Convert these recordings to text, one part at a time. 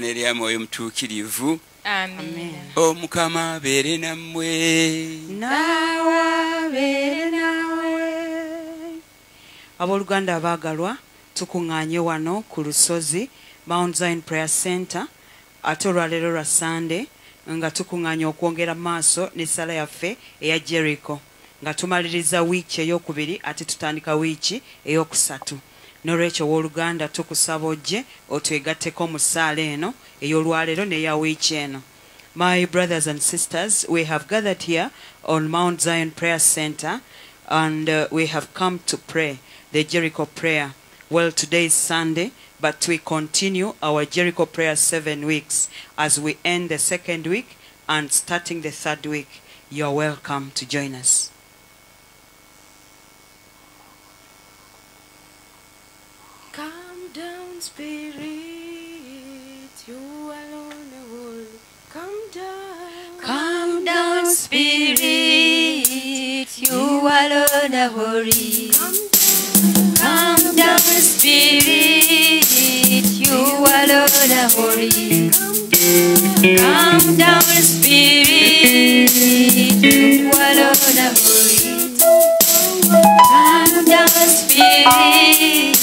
N'erya mwana n'erya mwoyo mutuukirivu. Amen. omukama abeere nammwe. Naawe abeere naawe abooluganda abaagalwa tukuŋŋaanye wano ku lusozi mount zion prayer center. Ate olwaleero lwa sande nga tukuŋŋaanye okwongera maaso n'essala yaffe eya jericho. Nga tumaliriza wiiki eyokubiri ate tutandika wiiki eyokusatu eno n'eya My brothers and sisters, we have gathered here on Mount Zion Prayer Center and uh, we have come to pray the Jericho prayer. Well, today is Sunday, but we continue our Jericho prayer seven weeks as we end the second week and starting the third week. You're welcome to join us. Come down, Spirit, you alone holy. Come down. Come down, Spirit, you alone are holy. Come down, Spirit, you alone are holy. Come down, Spirit, you alone are holy. Come down, Spirit,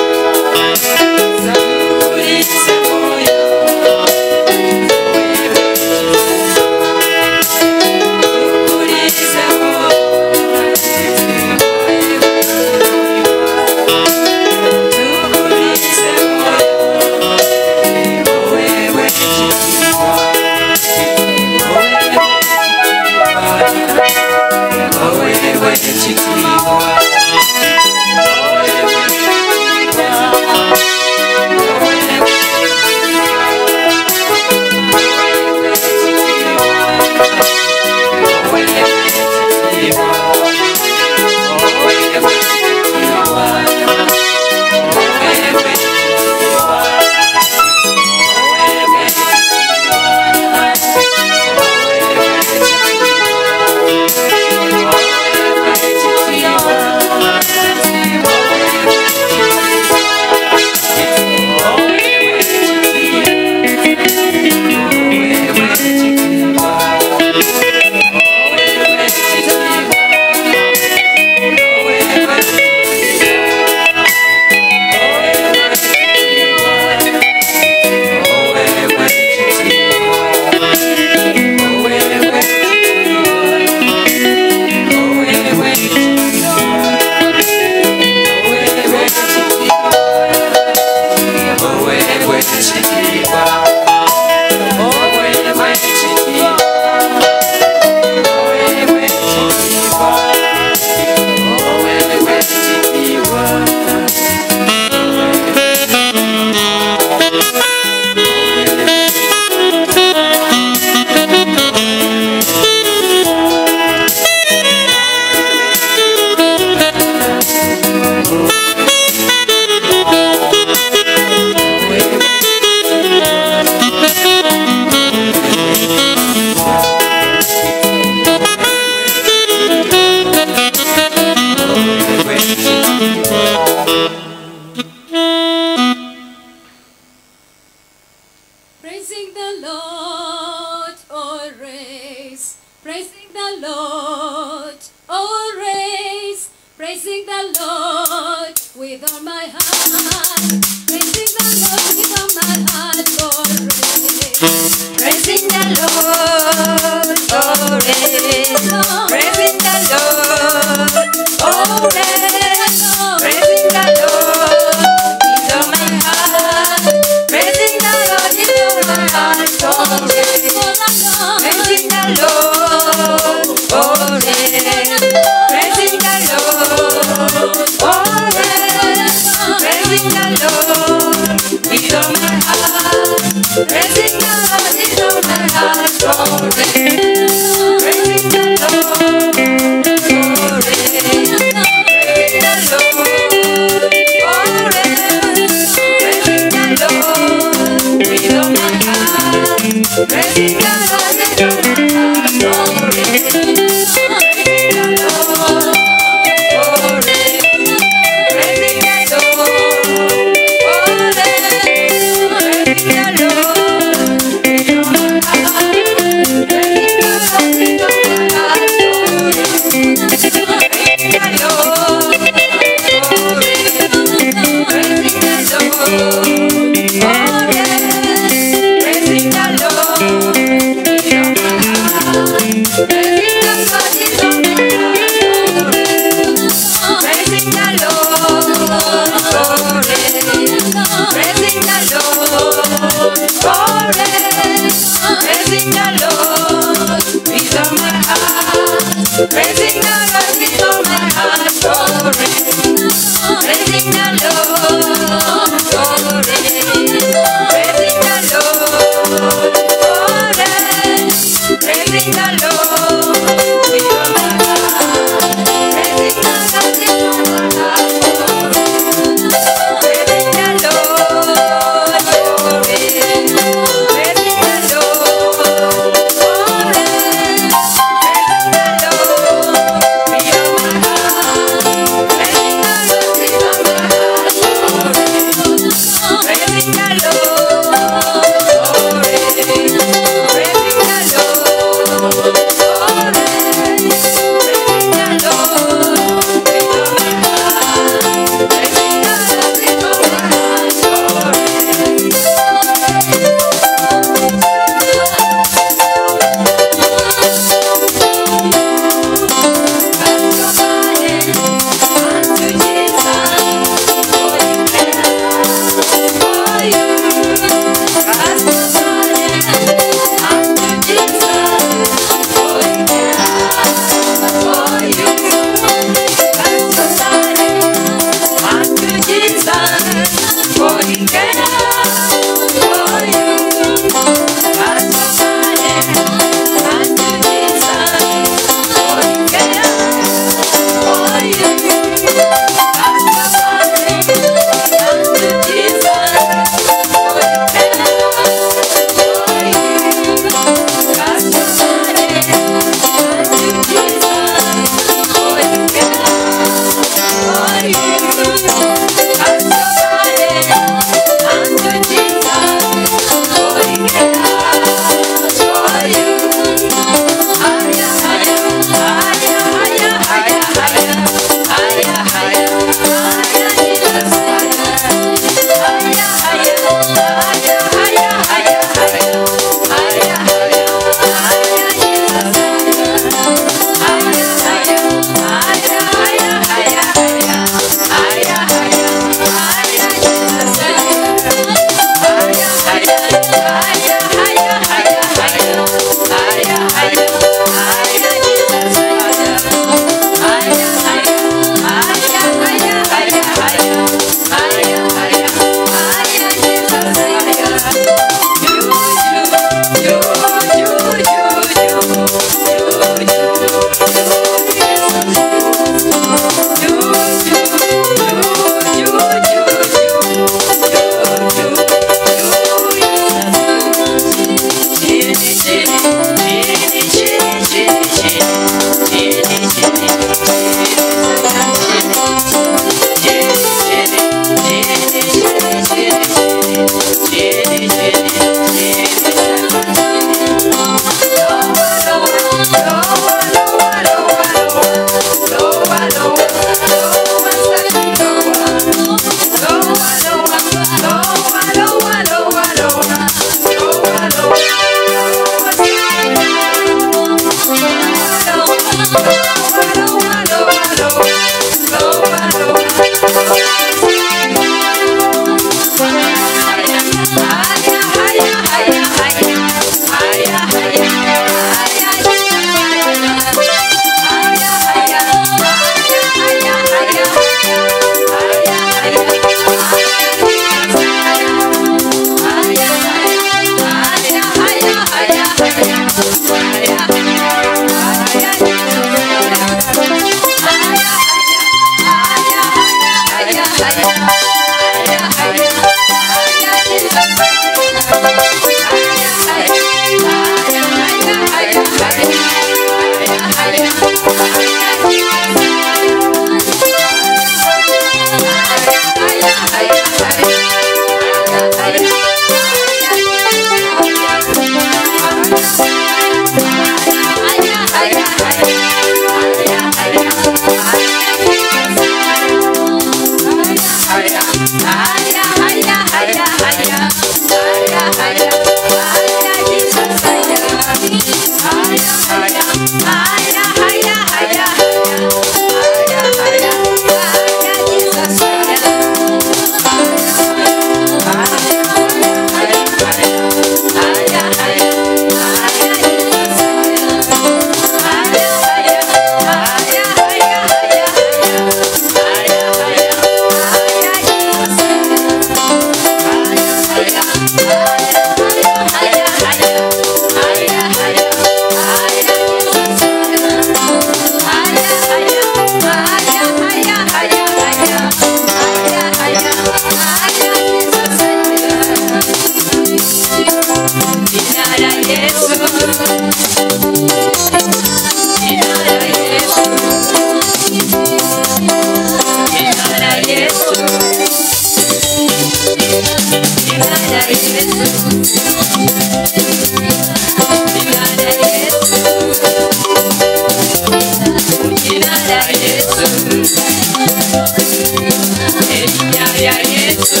yetu.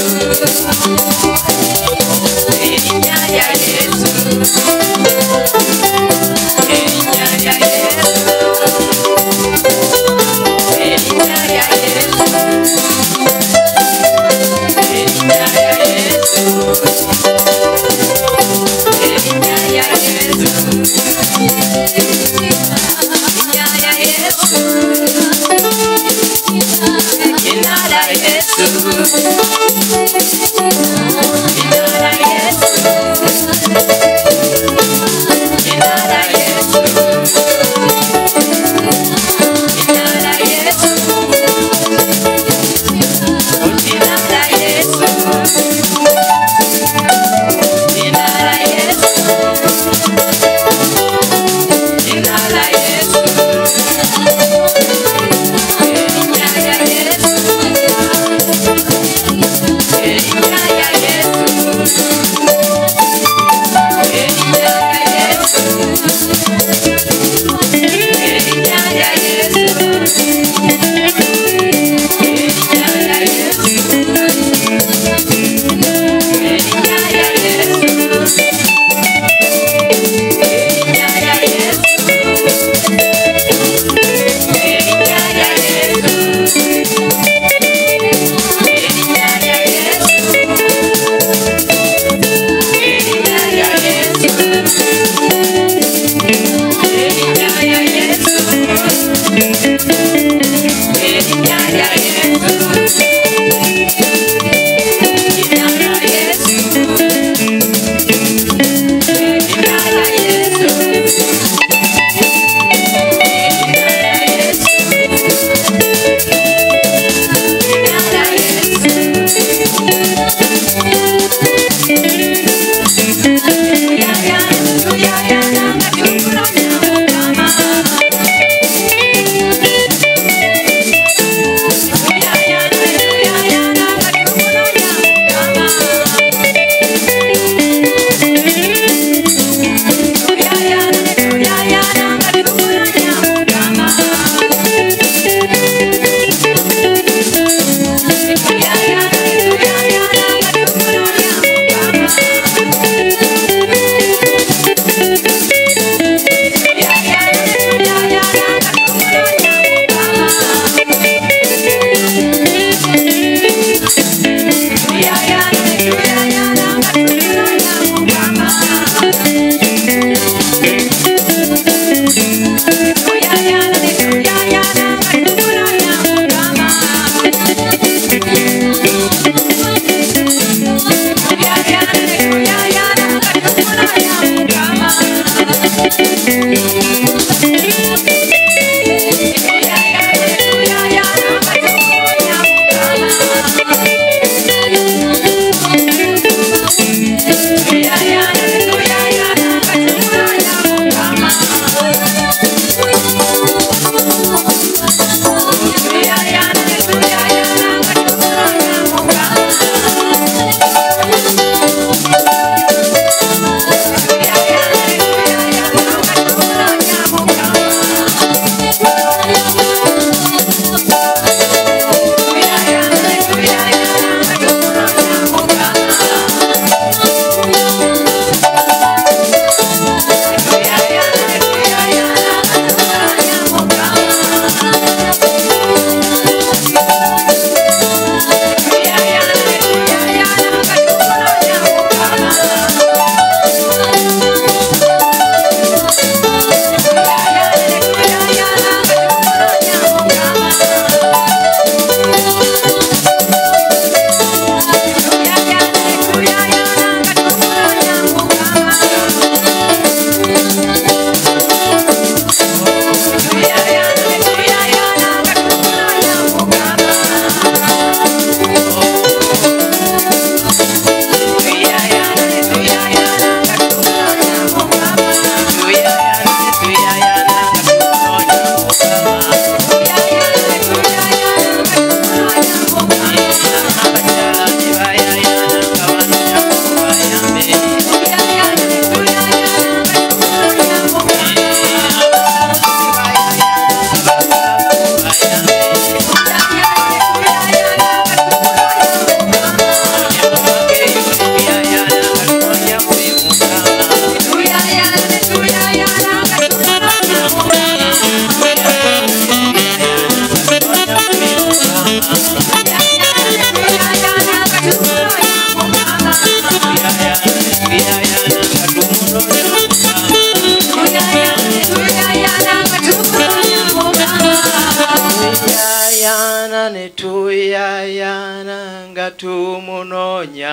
Inyaya yetu. Thank you.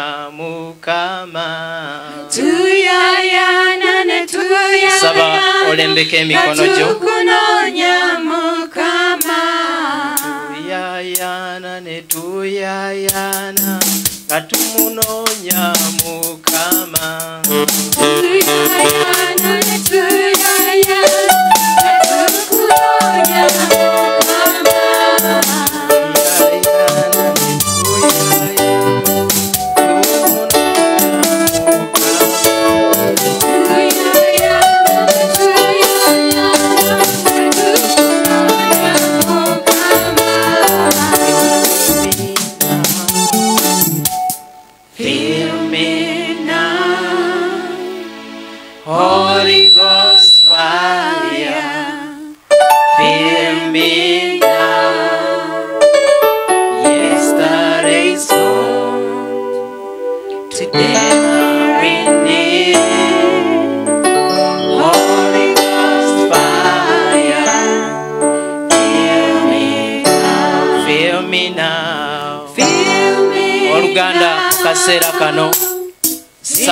matamu kama tuyayanane tuyayanane saba olembeke mikono jo kuno nyamu kama. Tuya ya nane tuya ya na tukunonya mukama tuyayanane tuyayana katumunonya mukama tuyayanane tuyayanane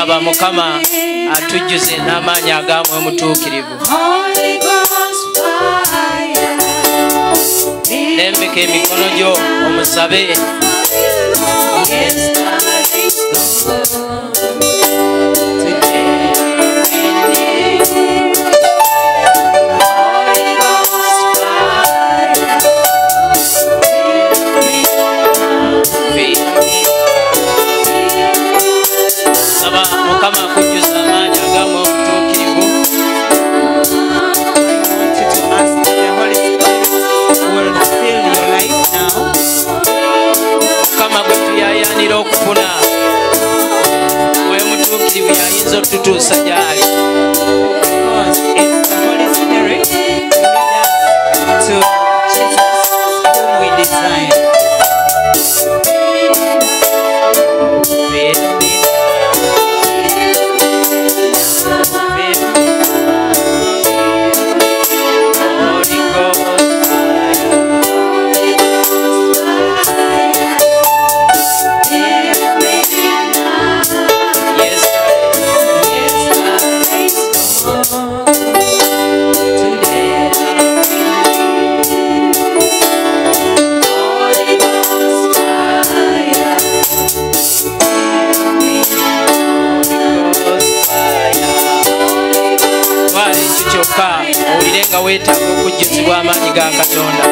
saba mukama atujjuze n'amaanyi agaamwe omutuukirivu lembeka emikono gyo omusabe owulire nga weetaaga okujjuzibwa amaanyi ga katonda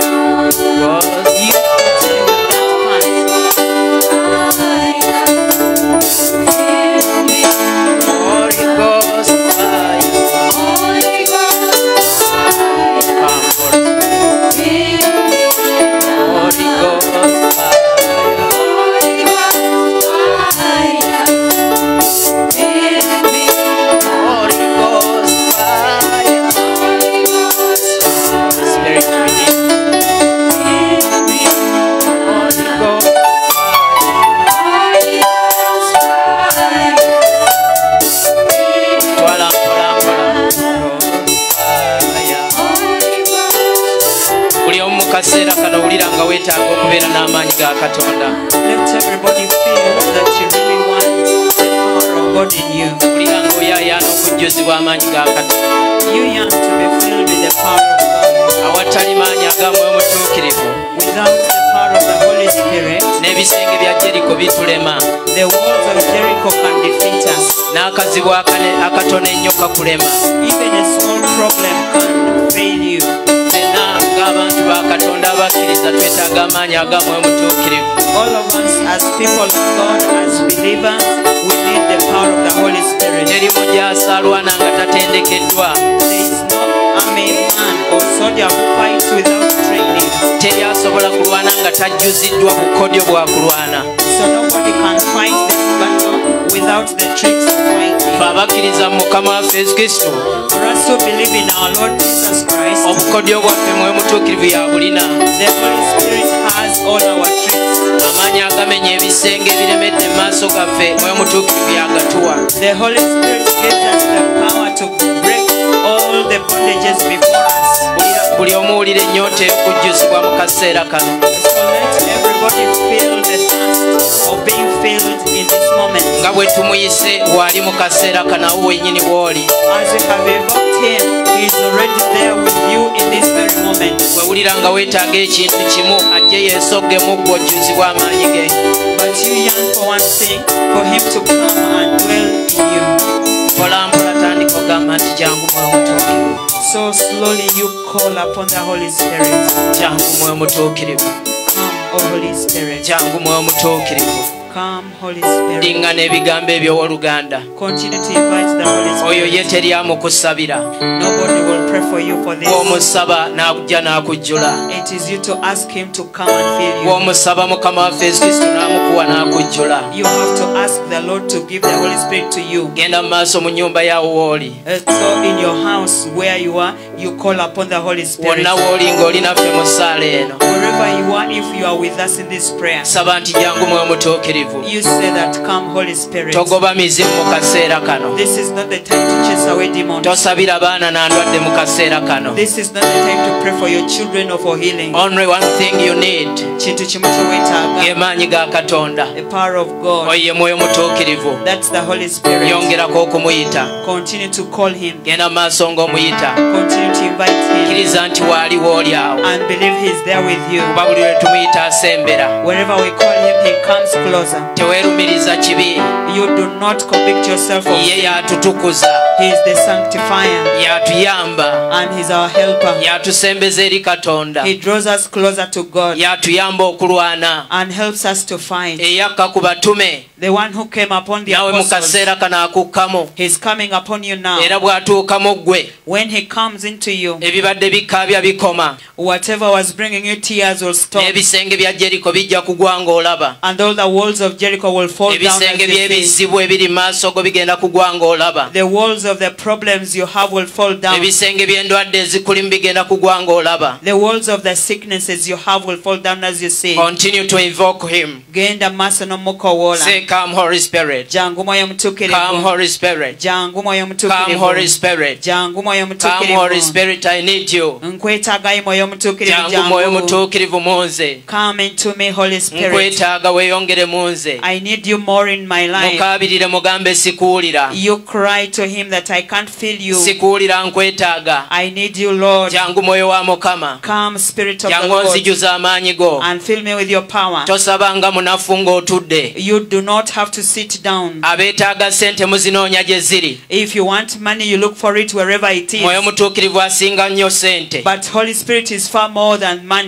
katonda Let everybody feel that you really want the power of God in you. You yearn to be filled with the power of God. Without the power of the Holy Spirit, the walls of Jericho can defeat us. Even a small problem can fail you abantu twetaaga amaanyi all of us as people of god as we need the power of the holy spirit. Nga tatendekeddwa. Teri kulwana nga tajjuziddwa bukodyo bwakulwana without the tricks of fighting. Baba Yesu For us to believe in our Lord Jesus obukodyo bwaffe mwe mutuukirivu yabulina the Holy Spirit has all our tricks. amaanyi agamenya ebisenge ebiremedde mu maaso gaffe mwe mutuukirivu yagatuwa The Holy Spirit gives us the power to break all all the bondages before us. Buli- buli omu wulira ennyota ey'okujjuzibwa mu kaseera kano nga bwe tumuyise bw'ali mu kaseera kano awo wenyini bw'oli. As we have evoked him, he is already there with you in this very moment. bwe wulira nga weetaaga ekintu kimu ajje yeesoggemu ggwe ojjuzibwa amaanyi ge mpola tandika ogamba nti jangu mwoyo mutuukirivu. So slowly you call upon the Holy Spirit. jangu mwoyo mutuukirivu. Come, O Holy Spirit. jangu mwoyo mutuukirivu liŋŋana ebigambo ebyo owooluganda oyo ye teri amukusabira. Bw'omusaba n'akujja n'akujjula. Bw'omusaba mukama waffe yesu kristo n'amukuwa n'akujjula. Genda mu maaso mu nnyumba yawo wooli. Wonna wooli ng'olinaffe mu ssaala eno. Wherever you are, if you are with us in this prayer, saba nti jangu mwoyo mutuukirivu you say that, Come, Holy Spirit. togoba mizimu mu kaseera kano This is not the time to chase away demons. tosabira baana na ndwadde mu kaseera kano This is not the time to pray for your children or for healing. only one thing you need Kintu kimu ky'owetaaga, ge maanyi ga katonda the power of God. oyo ye mwoyo mutuukirivu That's the Holy Spirit. yongerako okumuyita Continue to call him. genda mu maaso ng'omuyita Continue to invite him. kkiriza nti waali wooli awo And believe he's there with you. kuba buli lwe tumuyita asembera Wherever we call him, he comes closer. teweerumiriza kibi You do not convict yourself of ye sin. yatutukuza He is the sanctifier yatuyamba and he's our helper. yatusembeza eri katonda He draws us closer to God yatuyamba okulwana and helps us to fight. eyakka ku batume The one who came upon the mu apostles, kaseera kano akukkamu he's coming upon you now. era bw'atuukamu ggwe When he comes into you, ebibadde bikaabya bikoma whatever was bringing you will stop. n'ebisenge bya jeriko bijja kugwa ng'olaba. And all the walls of Jericho will fall down as you by'ebizibu ebiri maaso go bigenda kugwa ng'olaba. The walls of the problems you have will fall down. ebisenge by'endwadde ezikulimu bigenda kugwa ng'olaba. The walls of the sicknesses you have will fall down as you see. continue to invoke him. Genda maaso n'omukoowoola. say come holy spirit. Jangu mwoyo come holy spirit. Jangu mwoyo come holy spirit. Jangu mwoyo come holy spirit i need you. Nkwetaagayo mutuukirivu jangu jangu omutuukirivu mu nze. Nkwetaaga weeyongere mu nze. Mukaabirire mugambe sikuwulira sikuwulira nkwetaaga. Jangu mwoyo wa mukama. Jangu onzijuza amaanyi go. Tosabanga munafu ng'otudde abeetaaga ssente muzinoonya gye ziri. Mwoyo mutuukirivu asinga nnyo ssente.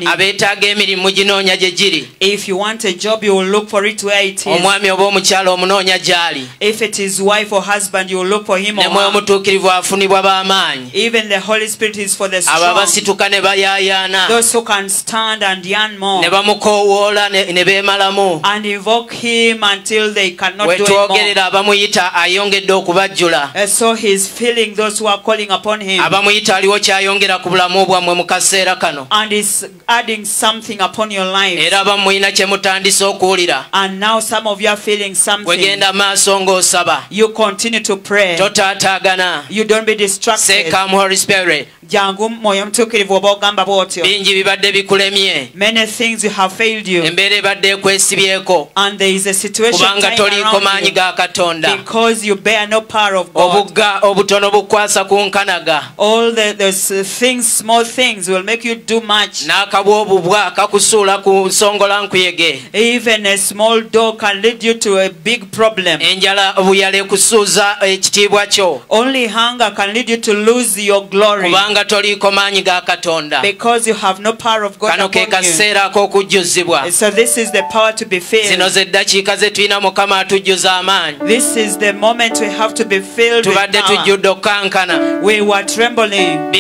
Abeetaaga Holy Spirit is far more than money. abeetaaga emirimu ginoonya gye giri If you want a job, you will look for it where it is. omwami oba omukyala omunoonya gy'ali If it is wife or husband, you will look for him or ne mwoyo her. mutuukirivu afunibwa b'amaanyi Even the Holy Spirit is for the abo strong. abasituka ne bayaayaana Those who can stand and yearn more. ne bamukoowoola ne beemalamu and invoke him until they cannot do it more. abamuyita ayongedde okubajjula And so he's filling those who are calling upon him abamuyita aliwo kyayongera ku bulamu bwammwe mu kaseera kano and is adding something upon your life. era abamu muyina kye mutandise okuwulira And now some of you are feeling something. wegenda maaso ng'osaba You continue to pray. totaataagana You don't be say distracted. come holy spirit Jangu mwoyo mutuukirivu oba ogamba bw'otyo. bingi bibadde bikulemye Many things you have failed you. embeera ebadde ekwesibyeko And there is a situation kubanga tying toliiko around maanyi you ga katonda because you bear no power of God. obugga obutono bukwasa ku nkanaga All the, the s- uh, things, small things will make you do much. n'akabwa obubwa kakusuula ku nsongola nkuyege Even a small door can lead you to a big problem. enjala obuyala ekusuuza ekitiibwa kyo. Only hunger can lead you to lose your glory. Kubanga toliiko maanyi ga katonda. Because you have no power of God upon you. So this is the power to be filled. ze ddakiika ze tulina mukama atujjuza amaanyi. This is the moment we have to be filled with tubadde tujjudde okukankana We were trembling.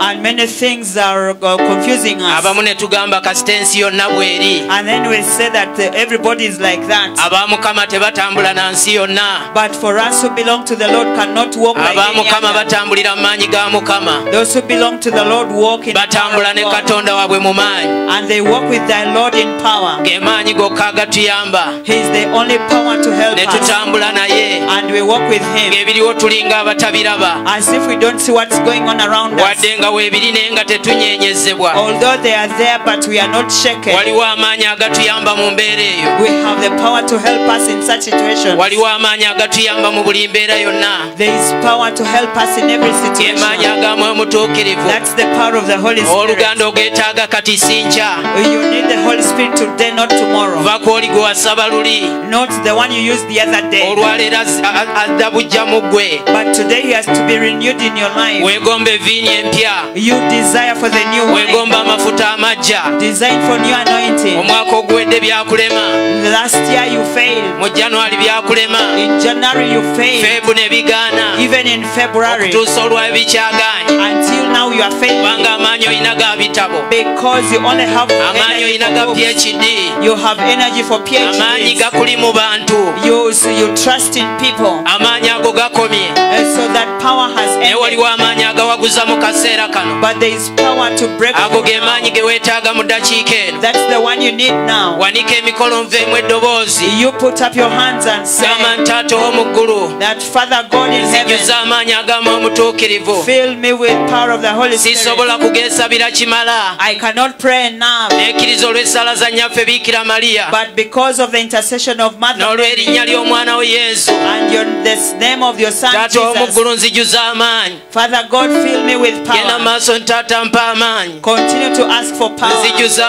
And many things are uh, confusing us. abamu ne tugamba kasita ensi yonna bw'eri And then we say that uh, everybody is like that. aba mukama tebatambula na nsi yonna But for us who belong to the Lord cannot walk like aba mukama other. batambulira mu maanyi ga mukama Those who belong to the Lord walk in batambula of ne God. katonda waabwe mu maanyi And they walk with their Lord in power. ge maanyi gokka agatuyamba He is the only power to help ne us. tutambula naye And we walk with Him ng'ebiriwo tulinga abatabiraba as if we don't see what's going on around us. wadde nga weebiri naye nga tetunyeenyezebwa Although they are there, but we are not shaken. waliwo amaanyi agatuyamba mu mbeera eyo We have the power to help us in such situations. waliwo amaanyi agatuyamba mu buli mbeera yonna There is power to help us in every situation. agamwe omutuukirivu That's the power of the Holy Spirit. oluganda ogeetaaga kati si nkya You need the Holy Spirit today, not tomorrow. va ku gwe wasaba luli Not the one you used the other day. olwaleero az- a- a- adda bujja mu ggwe But today he has to be renewed in your life. weegomba eviini empya You desire for the new wine. amafuta amajja omwaka oguwedde byakulema. Mu januari byakulema. Febu ne bigaana. Olwayo bikyagaanye amaanyi olina ga bitabo. Amaanyi olina ga phd amaanyi gakuli mu bantu. Amaanyi ago gakomye. Naye waliwo amaanyi agawaguza mu kaseera kano. Ago ge emaanyi ge weetaaga mu ddakiika eno? Wanika emikolo nveemu eddoboozi. Gamba ntaata ow'omu ggulu nzijuza amaanyi agamba omutuukirivu. sisobola kugeesabira kimala. N'ekkiriza olw'essaala za nnyaffe biikira maliya n'olw'erinnya ly'omwana wo yesu. taata ow'omu ggulu nzijuza amaanyi genda mu maaso ntaata mpa amaanyi. To ask for power.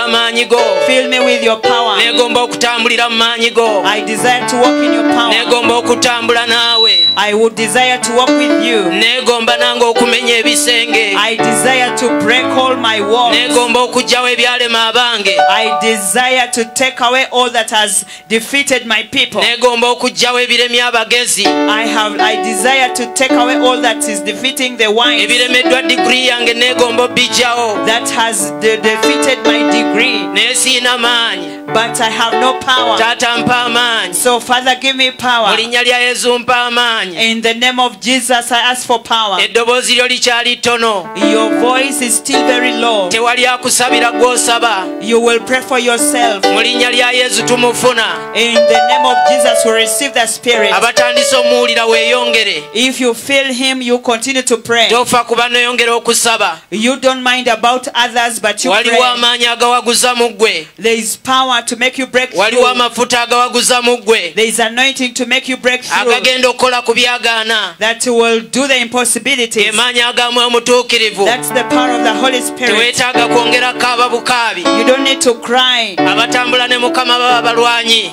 amaanyi go Fill me with your power. neegomba okutambulira mu maanyi go I desire to walk in your power. neegomba okutambula naawe I would desire to walk with you. neegomba nange okumenya ebisenge I desire to break all my walls. neegomba okuggyawo ebyalema abange I desire to take away all that has defeated my people. neegomba okuggyawo ebiremya abagezi I have I desire to take away all that is defeating the wine ebiremeddwa diguri yange neegomba obbijjawo that has they defeated my degree. Nesi namanya but I have no power. mpa amaanyi So Father, give me mu power. linnya lya yesu mpa amaanyi In the name of Jesus, I ask for power. eddoboozi lyo likyali ttono Your voice is still very low. tewali akusabira gw'osaba You will pray for yourself. mu linnya lya yesu tumufuna In the name of Jesus, we receive the Spirit. abatandise omuwulira weeyongere If you feel Him, you continue to pray. tofa kuba noyongera okusaba You don't mind about others, but you waliwo pray. amaanyi agawaguza mu ggwe There is power to make you break waliwo through. amafuta agawaguza mu ggwe There is anointing to make you break through. agagenda okukola ku byagaana That will do the impossibilities. emaanyi agamu omutuukirivu That's the power of the Holy Spirit. teweetaaga kwongera kaaba bukaabi You don't need to cry. abatambula ne mukama baba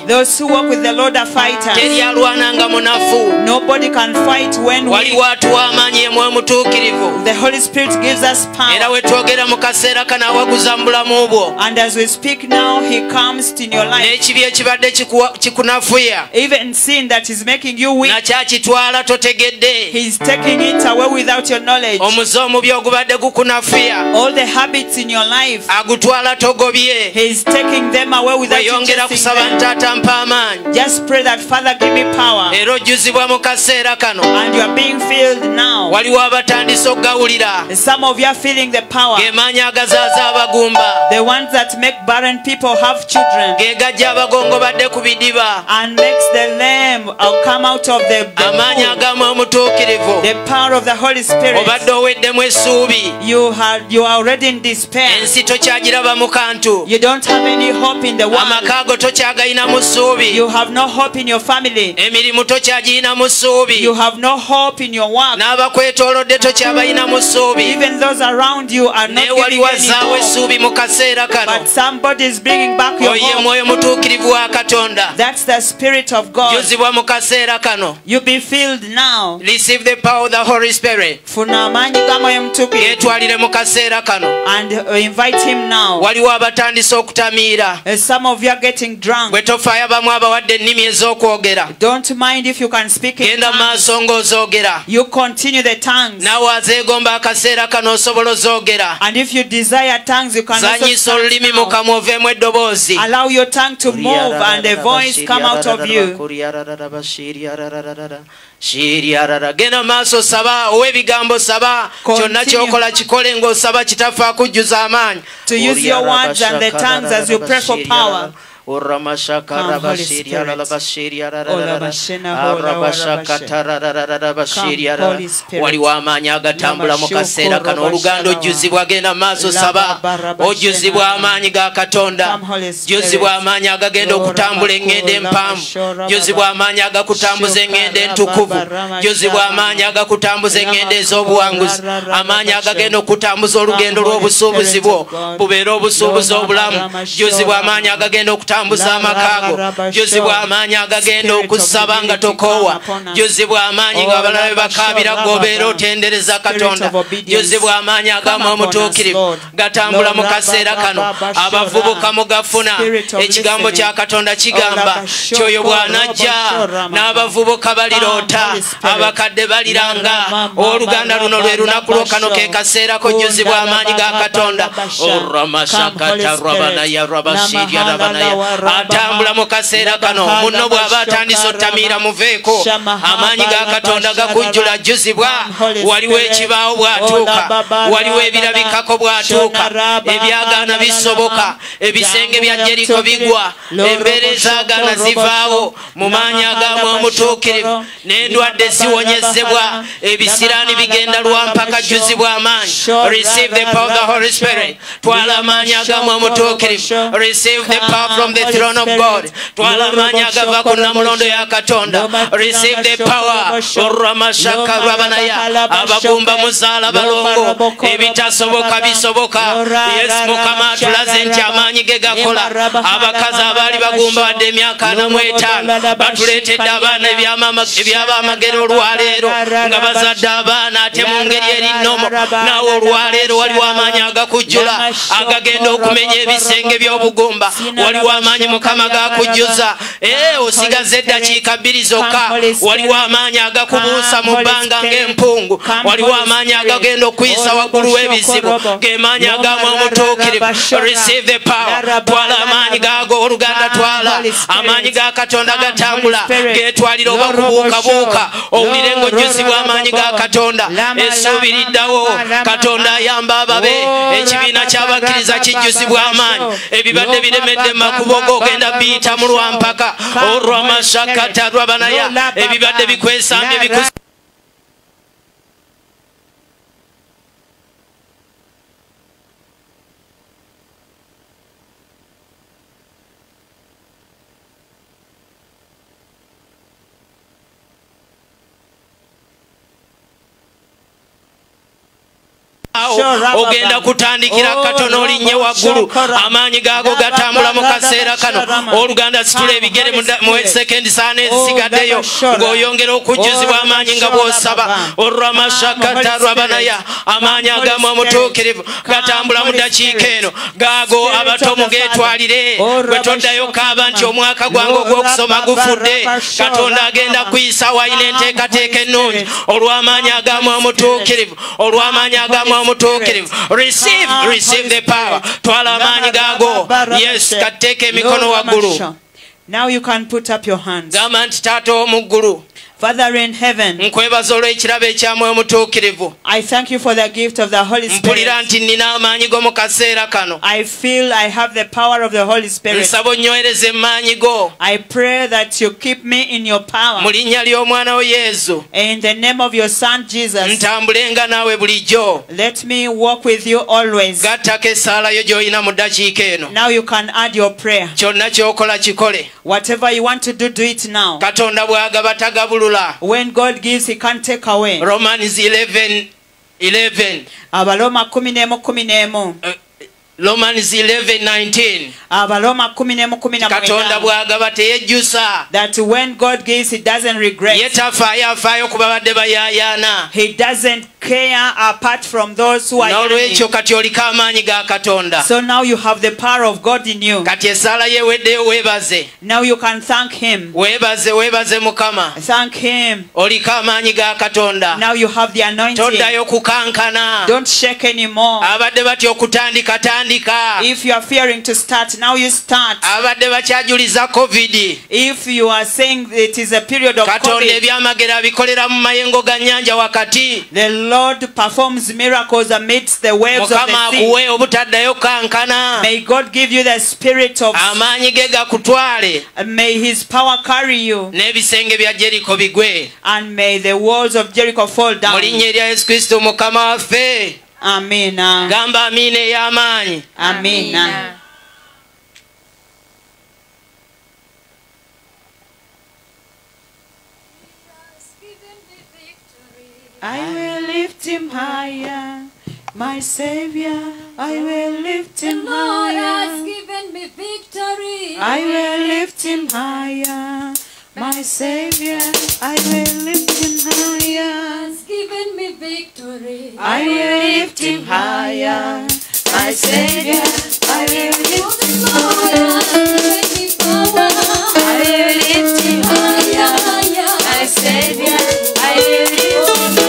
Those who walk with the Lord are fighters. teri alwana munafu Nobody can fight when waliwo atuwa amaanyi emu omutuukirivu The Holy Spirit gives us era power. we twogera mu kaseera awaguza mu bulamu bwo And as we speak now, He comes in your life. n'ekibi ekibadde kikuwa- kikunafuya Even sin that is making you weak, nakyakitwala totegedde He's taking it away without your knowledge. omuze omubi ogubadde gukunafuya All the habits in your life, agutwala togobye He's taking them away without you weyongera chasing kusaba them. ntaata mpa amaanyi Just pray that Father, give me power. era ojjuzibwa mu kaseera kano And you are being filled now. waliwo abatandise okugawulira Some of you are feeling the power. ge maanyi agazaaza abagumba The ones that make barren people have children ge gajja abagongo badde ku bidiba and makes the lame uh, come out of the, the amaanyi pool. agamu omutuukirivu The power of the Holy Spirit. obadde oweddemu essuubi You had you are already in despair. ensi tokyagiraba kantu You don't have any hope in the world. amaka go tokyagayinamu ssuubi You have no hope in your family. emirimu tokyagiyinamu ssuubi You have no hope in your work. n'abakwetoolodde tokyabayinamu ssuubi Even those around you are not naye wali giving any hope. essuubi mu kaseera kano But somebody is bringing back your ye mwoyo mutuukirivu wa katonda That's the Spirit of God. juzibwa mu kaseera kano You be filled now. receive the power of the holy spirit Funa amaanyi ga mwoyo mutuukirivu. yeetwalire mu kaseera kano And uh, invite him now. waliwo abatandise okutamiira Uh, Some of you are getting drunk. bwe tofaayo abamu abawadde ennimi ez'okwogera Don't mind if you can speak in genda tongues. maaso ng'ozoogera You continue the tongues. naawe azeegomba akaseera kano osobola ozoogera And if you desire tongues, you can also zanyisa olulimi mu now. kamwa oveemu eddoboozi Allow your tongue to move and a voice come out of you. shiriyarara genda maaso saba saba kyonna Continue. kyokola kikole ng'osaba kitaffe akujjuza amaanyi To use your words and the tongues as you pray for power. Waliwo amaanyi agatambula mu kaseera kano. Oluganda ojjuzibwa genda maaso saba. ojjuzibwa amaanyi ga katonda. Jjuzibwa amaanyi agagenda okutambula eŋŋendo empanvu jjuzibwa amaanyi agakutambuza eŋŋendo entukuvu jjuzibwa amaanyi agakutambuza eŋŋendo ez'obuwanguzi amaanyi agagenda okutambuza olugendo lw'obusuubuzi bwo. bubeere obusuubuzi obulamu. Jjuzibwa amaanyi agagenda okutambuza amaka go jjuzibwa amaanyi agagenda okusaba nga tokoowa jjuzibwa amaanyi ng'abalala be bakaabira g'obeera otendereza katonda. jjuzibwa amaanyi agamu omutuukirivu gatambula mu kaseera kano. abavubuka mugafuna. Ekigambo kya katonda kigamba kyoyo bw'anajja n'abavubuka baliroota. Abakadde baliranga. Oluganda luno lwe lunaku lwokano ke kaseera kojjuzibwa amaanyi ga katonda. oramasakata rabanaya rabasirya rabanaya atambula mu kaseera kano munno bw'aba atandise otamiira muveeko amaanyi ga katonda gakujjula jjuzibwa waliwo ekibaawo bw'atuuka waliwo ebirabikako bw'atuuka ebyagaana bisoboka ebisenge bya jeriko bigwa embeera ezaagaana zivaawo mu maanyi agamu omutuukirivu n'endwadde ziwonyezebwa ebisiraani bigenda lwampaka jjuzibwa amaanyi. Receive the power of the holy spirit. Twala amaanyi agamu omutuukirivu. Receive the power from the throne of god. Twala amaanyi agava ku namulondo ya katonda. Receive the power. olwamashaka lwabanaya abagumba muzaala balongo. ebitasoboka bisoboka. Yesu mukama atulaze nti amaanyi ge gakola. abakazi abaali bagumba wadde emyaka ana mu etaano batuleetedde abaana ebyabamagero olwaleero nga bazadde abaana ate mu ngeri eri nnomo. naawe olwaleero waliwo amaanyi agakujjula agagenda okumenya ebisenge by'obugumba waliwo amaanyi mukama gakujjuza. Ee osigaza eddakiika bbiri zokka. Waliwo amaanyi agakubuusa mu bbanga ng'empungu. Waliwo amaanyi agagenda okuyisa waggulu w'ebizibu. Ge maanyi agamu omutuukirivu. Receive the power. Twala amaanyi gago oluganda twala. Amaanyi ga katonda gatambula. Getwalira oba kubuukabuuka. Owulire ng'ojjuzibwa amaanyi ga katonda. Esuubiriddawo katonda ayamba ababe. Ekibiina ky'abakkiriza kijjuzibwa amaanyi. ebibadde biremedde mu makubo g'ogenda biyita mu lwampaka olw'amashakata lwabanaya ebibadde bikwesambye bikus awo ogenda kutandikira katono olinnye waggulu. Amaanyi gaago gatambula mu kaseera kano. Oluganda situla ebigere mu sekendi saana ezisigaddeyo ng'oyongera okujjuzibwa amaanyi nga bw'osaba. Olwamashakata lwabanaya amaanyi agamu omutuukirivu gatambula mu dakiika eno. Gaago abato mugeetwalire bwe toddayo kaaba nti omwaka gwange ogw'okusoma gufudde. Katonda agenda kuyisa wayina enteekateeka ennungi. Olw'amaanyi agamu omutuukirivu olw'amaanyi agamu omutuukirivu receive receive the power. Twala amaanyi gaago yes kateeka emikono waggulu Now you can put up your hands. Gamba nti taata ow'omu ggulu Father in heaven, nkwebaza olw'ekirabo ekyamwe omutuukirivu I thank you for the gift of the Holy mpulira Spirit. nti nnina amaanyi go mu kaseera kano I feel I have the power of the Holy Spirit. nsaba onnyoereza emaanyi go I pray that you keep me in your power. mu linnya ly'omwana wo yesu In the name of your Son Jesus, ntambulenga naawe bulijjo let me walk with you always. gattako essaala yo gy'olina mu ddakiika eno Now you can add your prayer. kyonna ky'okola kikole Whatever you want to do, do it now. katonda bw'agaba tagabulula When God gives, He can't take away. romans 11 11 abaloma kumi n'emu kumi n'emu. Eh, romans 11:19 abaloma 10 katonda bw'agaba teyejjusa that when god gives he doesn't regret. Ye tafaayo afaayo ku babadde bayaayaana he doesn't care apart from those who are n'olwekyo kati oliko amaanyi ga katonda. So now you have the power of god in you. Kati esaala yeweddeyo weebaze. Now you can thank him. Weebaze weebaze mukama. Thank him. Oliko amaanyi ga katonda. Now you have the anointing. Toddayo kukankana. Don't shake anymore. Abadde batya okutandika tandika if you are fearing to start now you start. Abadde bakyajuliza covid. If you are saying it is a period of katonda ebyamagero abikolera mu mayengo ga nnyanja wakati. the lord performs miracles amidst the waves of mukama akuwe obutaddayo kankana. May god give you the spirit of amaanyi ge gakutwale. May his power carry you. N'ebisenge bya jeriko bigwe. And may the walls of jericho fall mu down linnya erya yesu kristo mukama waffe amina gamba amiina ey'amaanyi amina I will lift him higher, my Savior. I will lift him The him Lord has higher. given me victory. I will lift him higher, my Savior. I will lift him higher. has given me victory. I will lift him higher, my Savior. I will lift him higher. has me power. I will lift him higher, Higher, my Savior. I will lift him higher.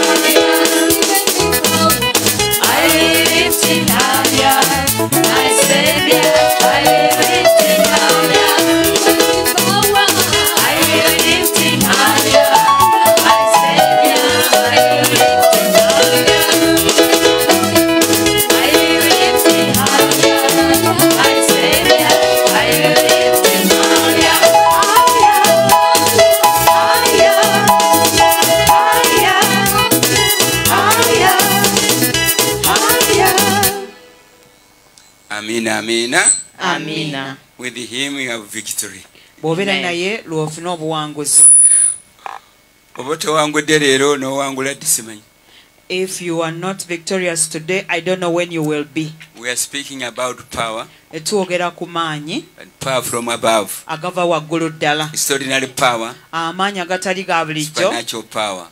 Amina amina. Amina. with him we have victory. Bw'obeera naye lw'ofuna obuwanguzi. Oba towangudde leero n'owangula ddi simanyi? If you are not victorious today i don't know when you will be. We are speaking about power. Twogera ku maanyi and power from above. agava waggulu ddala. Extraordinary power. Amaanyi agatali ga bulijjo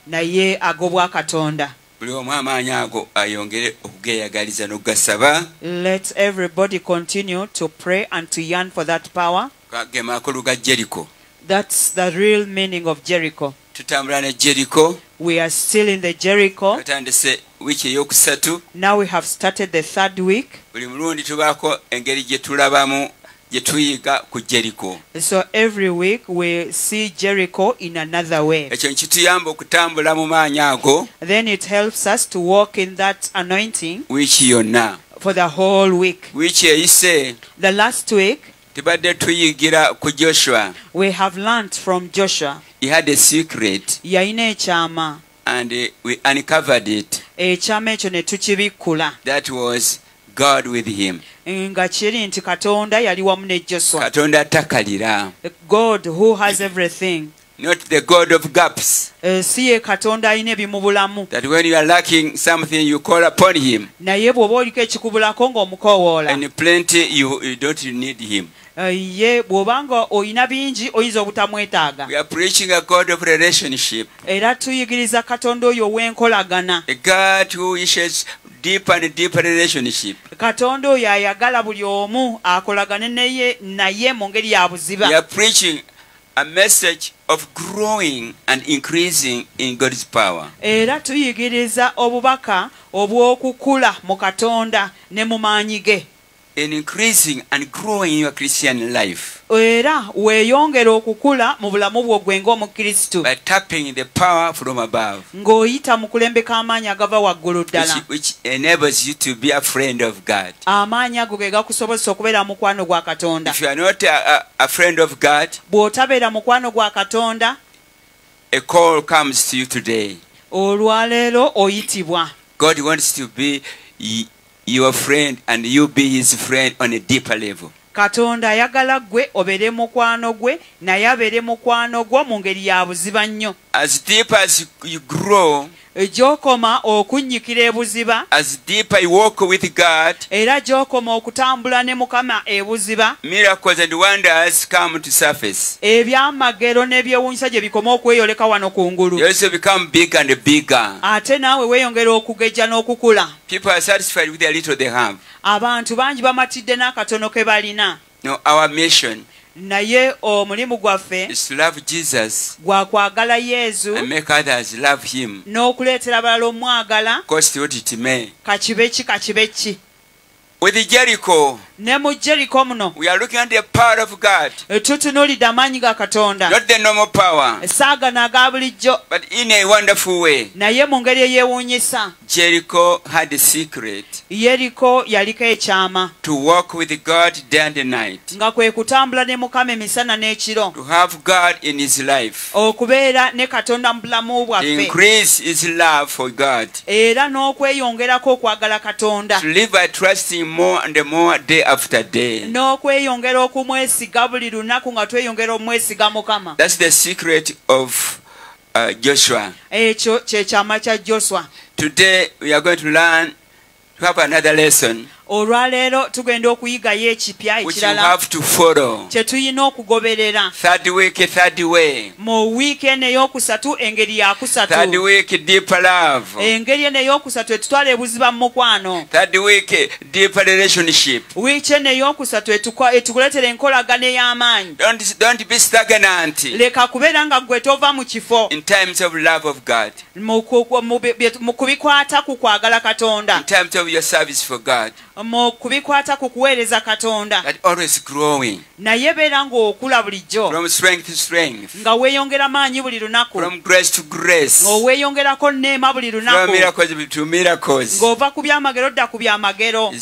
naye ag'obwakatonda buli omu amaanyi ago ayongere okugeyagaliza n'okugasaba. Let everybody continue to pray and to yearn for that power. Ge makulu ga jeriko. That's the real meaning of jericho tutambula ne jeriko. We are still in the jericho atandise wiiki eyokusatu. Now we have started the third week. Buli mulundi tubaako engeri gye tulabamu gye tuyiga ku jeriko so every week we see jericho in another way. Ekyo nkituyamba okutambula mu maanyi ago then it helps us to walk in that anointing wiiki yonna. for the whole week. Wiiki eyise the last week tubadde tuyigira ku joshua. we have learnt from joshua. He had a secret yalina ekyama. and we uncovered it. Ekyama ekyo ne tukibikkula. That was god with him nga kiri nti katonda yali wamu ne joswa katonda takalira god who has everything. Not the god of gaps. Eh, si ye katonda alina ebimubulamu. That when you are lacking something you call upon him. Naye bw'oba oliko ekikubulako ng'omukoowoola. And plenty you, you don't need him. Eh, ye bw'obanga olina bingi oyinza obutamwetaaga. Era tuyigiriza katonda oyo ow'enkolagana deep and deeper relationship. Katonda oyo ayagala buli omu akolagane naye naye mu ngeri ya buziba. Preaching a message of growing and increasing in god's power. Era tuyigiriza obubaka obw'okukula mu katonda ne mu maanyi ge in increasing and growing in your christian life. Era weeyongera okukula mu bulamu bwo gwe ng'omukrisitu by tapping the power from above. Ng'oyita mu kulembeka amaanyi agava waggulu ddala. Which, which enables you to be a friend of god. Amaanyi ago ge gakusobozesa okubeera mukwano gwa katonda. If you are not a, a, a friend of god bw'otabeera mukwano gwa katonda a call comes to you today. olwaleero oyitibwa. God wants to be your friend and you be his friend on a deeper level. Katonda ayagala obeere mukwano gwe naye abeere mukwano gwo mu ngeri ya buziba nnyo. As deep as you grow gy'okoma okunnyikira ebuziba as deeper you walk with God, era gy'okoma okutambula ne mukama ebuziba miracles and wonders come to surface. ebyamagero n'ebyewuunyisa gye bikoma okweyoleka wano ku ngulu You also become bigger and bigger. ate naawe weeyongera okugejja n'okukula People are satisfied with the little they have. abantu bangi bamatidde n'akatono ke balina No, our mission naye omulimu gwaffe is to love Jesus gwa kwagala yezu and make others love Him. n'okuleetera balala omwagala kakibe ki kakibe ki With Jericho, ne mu jeriko muno? We are looking at the power of God, tutunuulidde amaanyi ga katonda. Not the normal power, saagano aga bulijjo. but in a wonderful way. naye mu ngeri eyeewuunyisa. Jericho had a secret yeriko yaliko ekyama. to walk with God day and night, nga kwe kutambula ne mukama emisana n'ekiro. To have God in his life, okubeera ne katonda mu bulamu bwaffe. Increase his love for God, era n'okweyongerako okwagala katonda after day. n'okweyongera okumwesiga buli lunaku nga tweyongera omwesiga mukama That's the secret of uh, Joshua. ekyo kyekyama kya joswa Today we are going to learn to have another lesson olwaleero tugenda okuyigayo ekipya ekirala kye tulina okugoberera. Mu wiiki eno ey'okusatu engeri deeper love. engeri eno ey'okusatu etutwala ebuziba mu mukwano. Wiiki eno ey'okusatu etukuleetera enkolagano ey'amaanyi. Don't, don't be stagnant. Leka kubeera nga gwe tova mu kifo. Mu kubikwata ku kwagala katonda mu kubikwata ku kuweereza katonda. Naye beera ng'okula bulijjo. From strength to strength, nga weeyongera maanyi buli lunaku. From grace to grace, ng'oweeyongerako neema buli lunaku. ng'ova ku byamagero dda ku byamagero.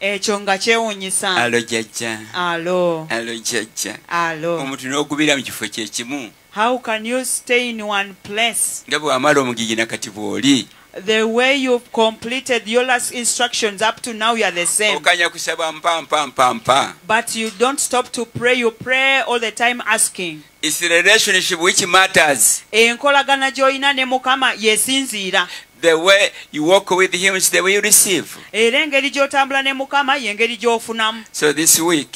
Ekyo nga kyewuunyisa. Alo jajja, alo. Alo jajja. alo. Omuntu n'okubira mu kifo kyekimu how can you stay in one place? Nga bw'amala omugigi nakati bw'oli the way you've completed your last instructions up to now you are the same. But you don't stop to pray. You pray all the time asking. It's the relationship which matters. enkolagana gy'olina ne mukama yesinziira. The way you walk with him is the way you receive. era engeri gy'otambula ne mukama y'engeri gy'ofunamu. So this week,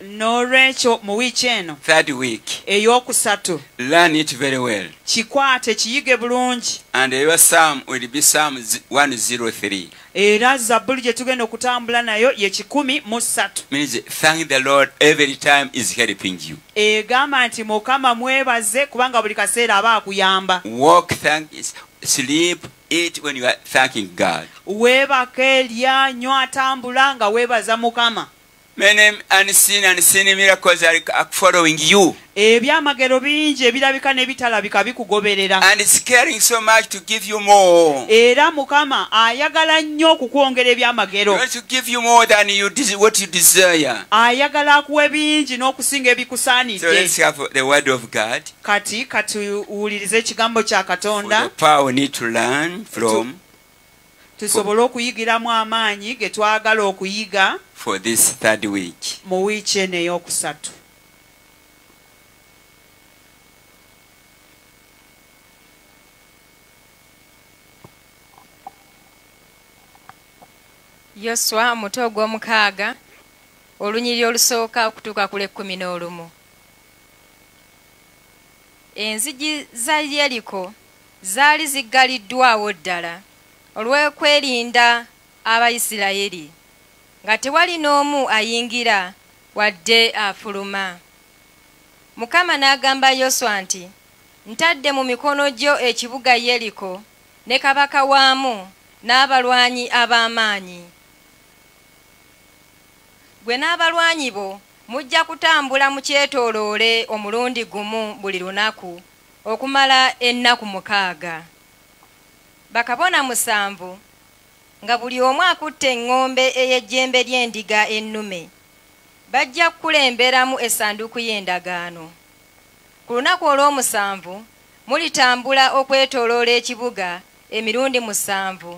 n'olwekyo mu wiiki eno third week, ey'okusatu learn it very well. kikwate kiyige bulungi And your psalm will be Psalm z- 103. era zabbuli gye tugenda okutambula nayo ye kikumi mu ssatu Means thank the Lord every time is helping you. egamba nti mukama mwebaze kubanga buli kaseera aba akuyamba Walk, thank, sleep, eat when you are thanking God. weebaka erya nywa atambula nga weebaza mukama Many unseen and seen miracles are following you. ebyamagero bingi ebirabika n'ebitalabika bikugoberera And it's caring so much to give you more. era mukama ayagala nnyo okukwongera ebyamagero to give you more than you what you desire. ayagala akuwa bingi n'okusinga So ebikusaanidde let's have the word of God. kati katuwulirize ekigambo kya katonda power we need to learn from tusobole okuyigiramu amaanyi ge twagala okuyiga for this third week. mu wiiki eno ey'okusatu. Yoswa omuto ogw'omukaaga olunyiri olusooka okutuuka ku lw'ekkumi n'olumu. Enzigi za yeriko zaali ziggaliddwawo ddala olw'okwerinda abayisirayiri nga tewali n'omu ayingira wadde afuluma. Mukama n'agamba yoswa nti ntadde mu mikono gyo ekibuga yeriko ne kabaka waamu n'abalwanyi ab'amaanyi. Gwe n'abalwanyi bo mujja kutambula mu kyetooloole omulundi gumu buli lunaku okumala ennaku mukaaga. Bakabona musanvu nga buli omu akutte eŋŋombe ey'ejjembe ly'endiga ennume bajja kukulemberamu essanduuku y'endagaano. Ku lunaku olw'omusanvu mulitambula okwetooloola ekibuga emirundi musanvu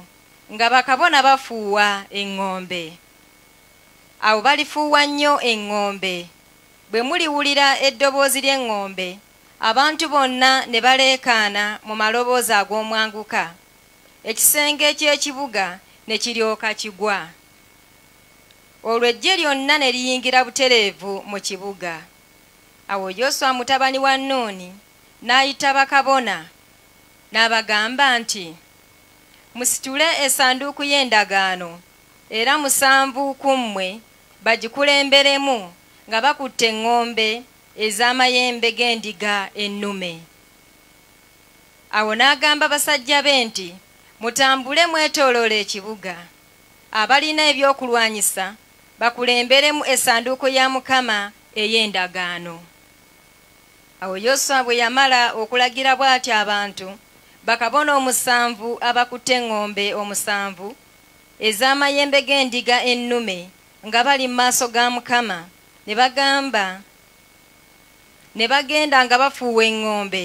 nga bakabona bafuuwa eŋŋombe awo balifuuwa nnyo eŋŋombe bwe muliwulira eddoboozi ly'eŋŋombe abantu bonna ne baleekaana mu maloboozi ag'omwanguka. Ekisenge ky'ekibuga ne kiryoka kigwa. Olwo ejje lyonna ne liyingira butereevu mu kibuga. Awo yoswa mutabani wa nuuni n'ayita bakabona n'abagamba nti musitule essanduuku y'endagaano era musanvu ku mmwe bagikulemberemu nga bakutte eŋŋombe ez'amayembe g'endiga ennume. Awo n'agamba basajja be nti mutambule mwetooloola ekibuga. Abalina ebyokulwanyisa bakulemberemu essanduuko ya mukama ey'endagaano. Awo yoswa bwe yamala okulagira bw'atyo abantu bakabona omusanvu abakutte eŋŋombe omusanvu ez'amayembe g'endiga ennume nga bali mu maaso ga mukama ne bagamba ne bagenda nga bafuuwa eŋŋombe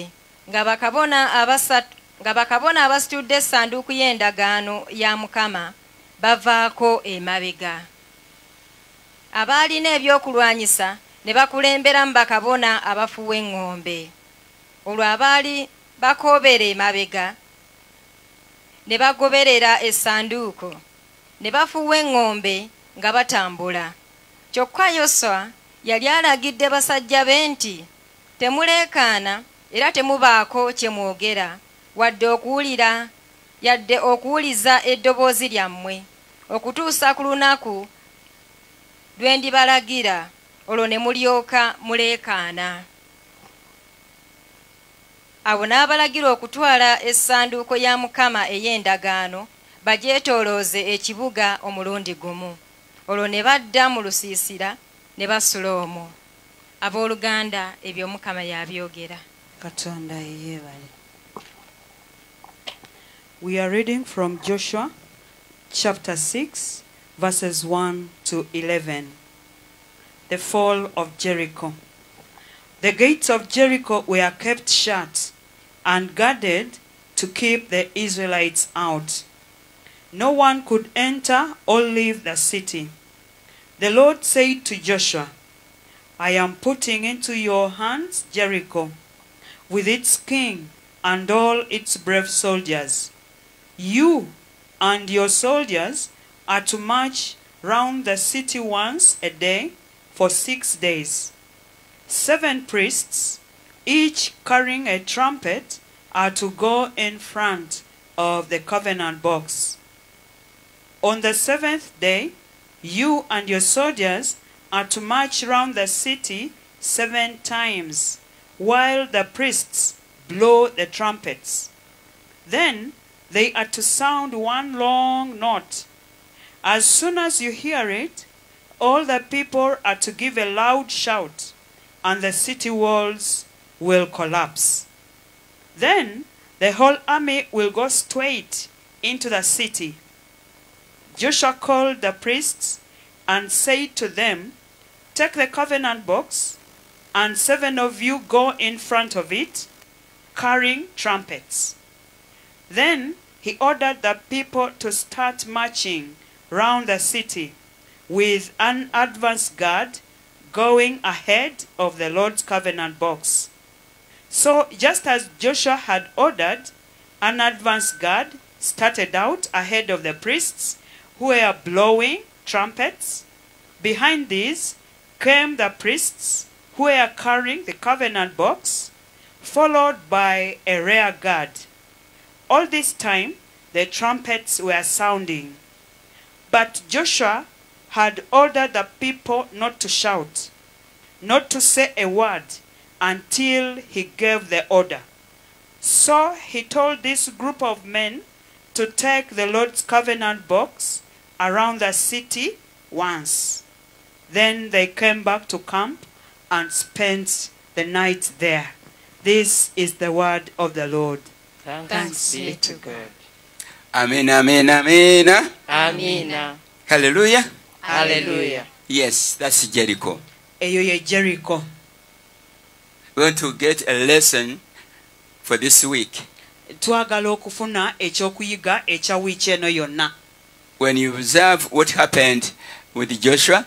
nga bakabona abasatu nga bakabona abasitudde essanduuku y'endagaano ya mukama bavaako emabega. Abaalina ebyokulwanyisa ne bakulemberamu bakabona abafuuwa eŋŋombe olwo abaali bakoobera emabega ne bagoberera essanduuko ne bafuuwa eŋŋombe nga batambula. Kyokka yoswa yali alagidde basajja be nti temuleekaana era temubaako kye mwogera wadde okuwulira yadde okuwuliza eddoboozi lyammwe okutuusa ku lunaku lwe ndibalagira olwo ne mulyoka muleekaana. Abo n'abalagira okutwala essanduuko ya mukama ey'endagaano bagyetoolooze ekibuga omulundi gumu. Olwo ne badda mu lusiisira ne basula omwo. Abooluganda ebyo mukama yabyogera. Katonda yeyeebale we are reading from joshua chapter 6 verses 1 to 11 the fall of jericho. The gates of jericho were kept shut and guarded to keep the israelites out. No one could enter or leave the city. The lord said to joshua I am putting into your hands Jericho, with its king and all its brave soldiers. You and your soldiers are to march round the city once a day for six days. Seven priests, each carrying a trumpet, are to go in front of the covenant box. On the seventh day, you and your soldiers are to march round the city seven times, while the priests blow the trumpets. Then they are to sound one long note. As soon as you hear it, all the people are to give a loud shout, and the city walls will collapse. Then the whole army will go straight into the city. Joshua called the priests and said to them, Take the covenant box, and seven of you go in front of it, carrying trumpets. Then he ordered the people to start marching round the city with an advance guard going ahead of the Lord's covenant box. So, just as Joshua had ordered, an advance guard started out ahead of the priests who were blowing trumpets. Behind these came the priests who were carrying the covenant box, followed by a rear guard. All this time, the trumpets were sounding. But Joshua had ordered the people not to shout, not to say a word until he gave the order. So he told this group of men to take the Lord's covenant box around the city once. Then they came back to camp and spent the night there. This is the word of the Lord. Thanks be to God. Amen, amen, amen. Amiina. Hallelujah. Hallelujah. Yes, that's Jericho. Eyo ye Jericho. We want to get a lesson for this week. Twagala okufuna ekyokuyiga ekya wiiki eno yonna. When you observe what happened with Joshua,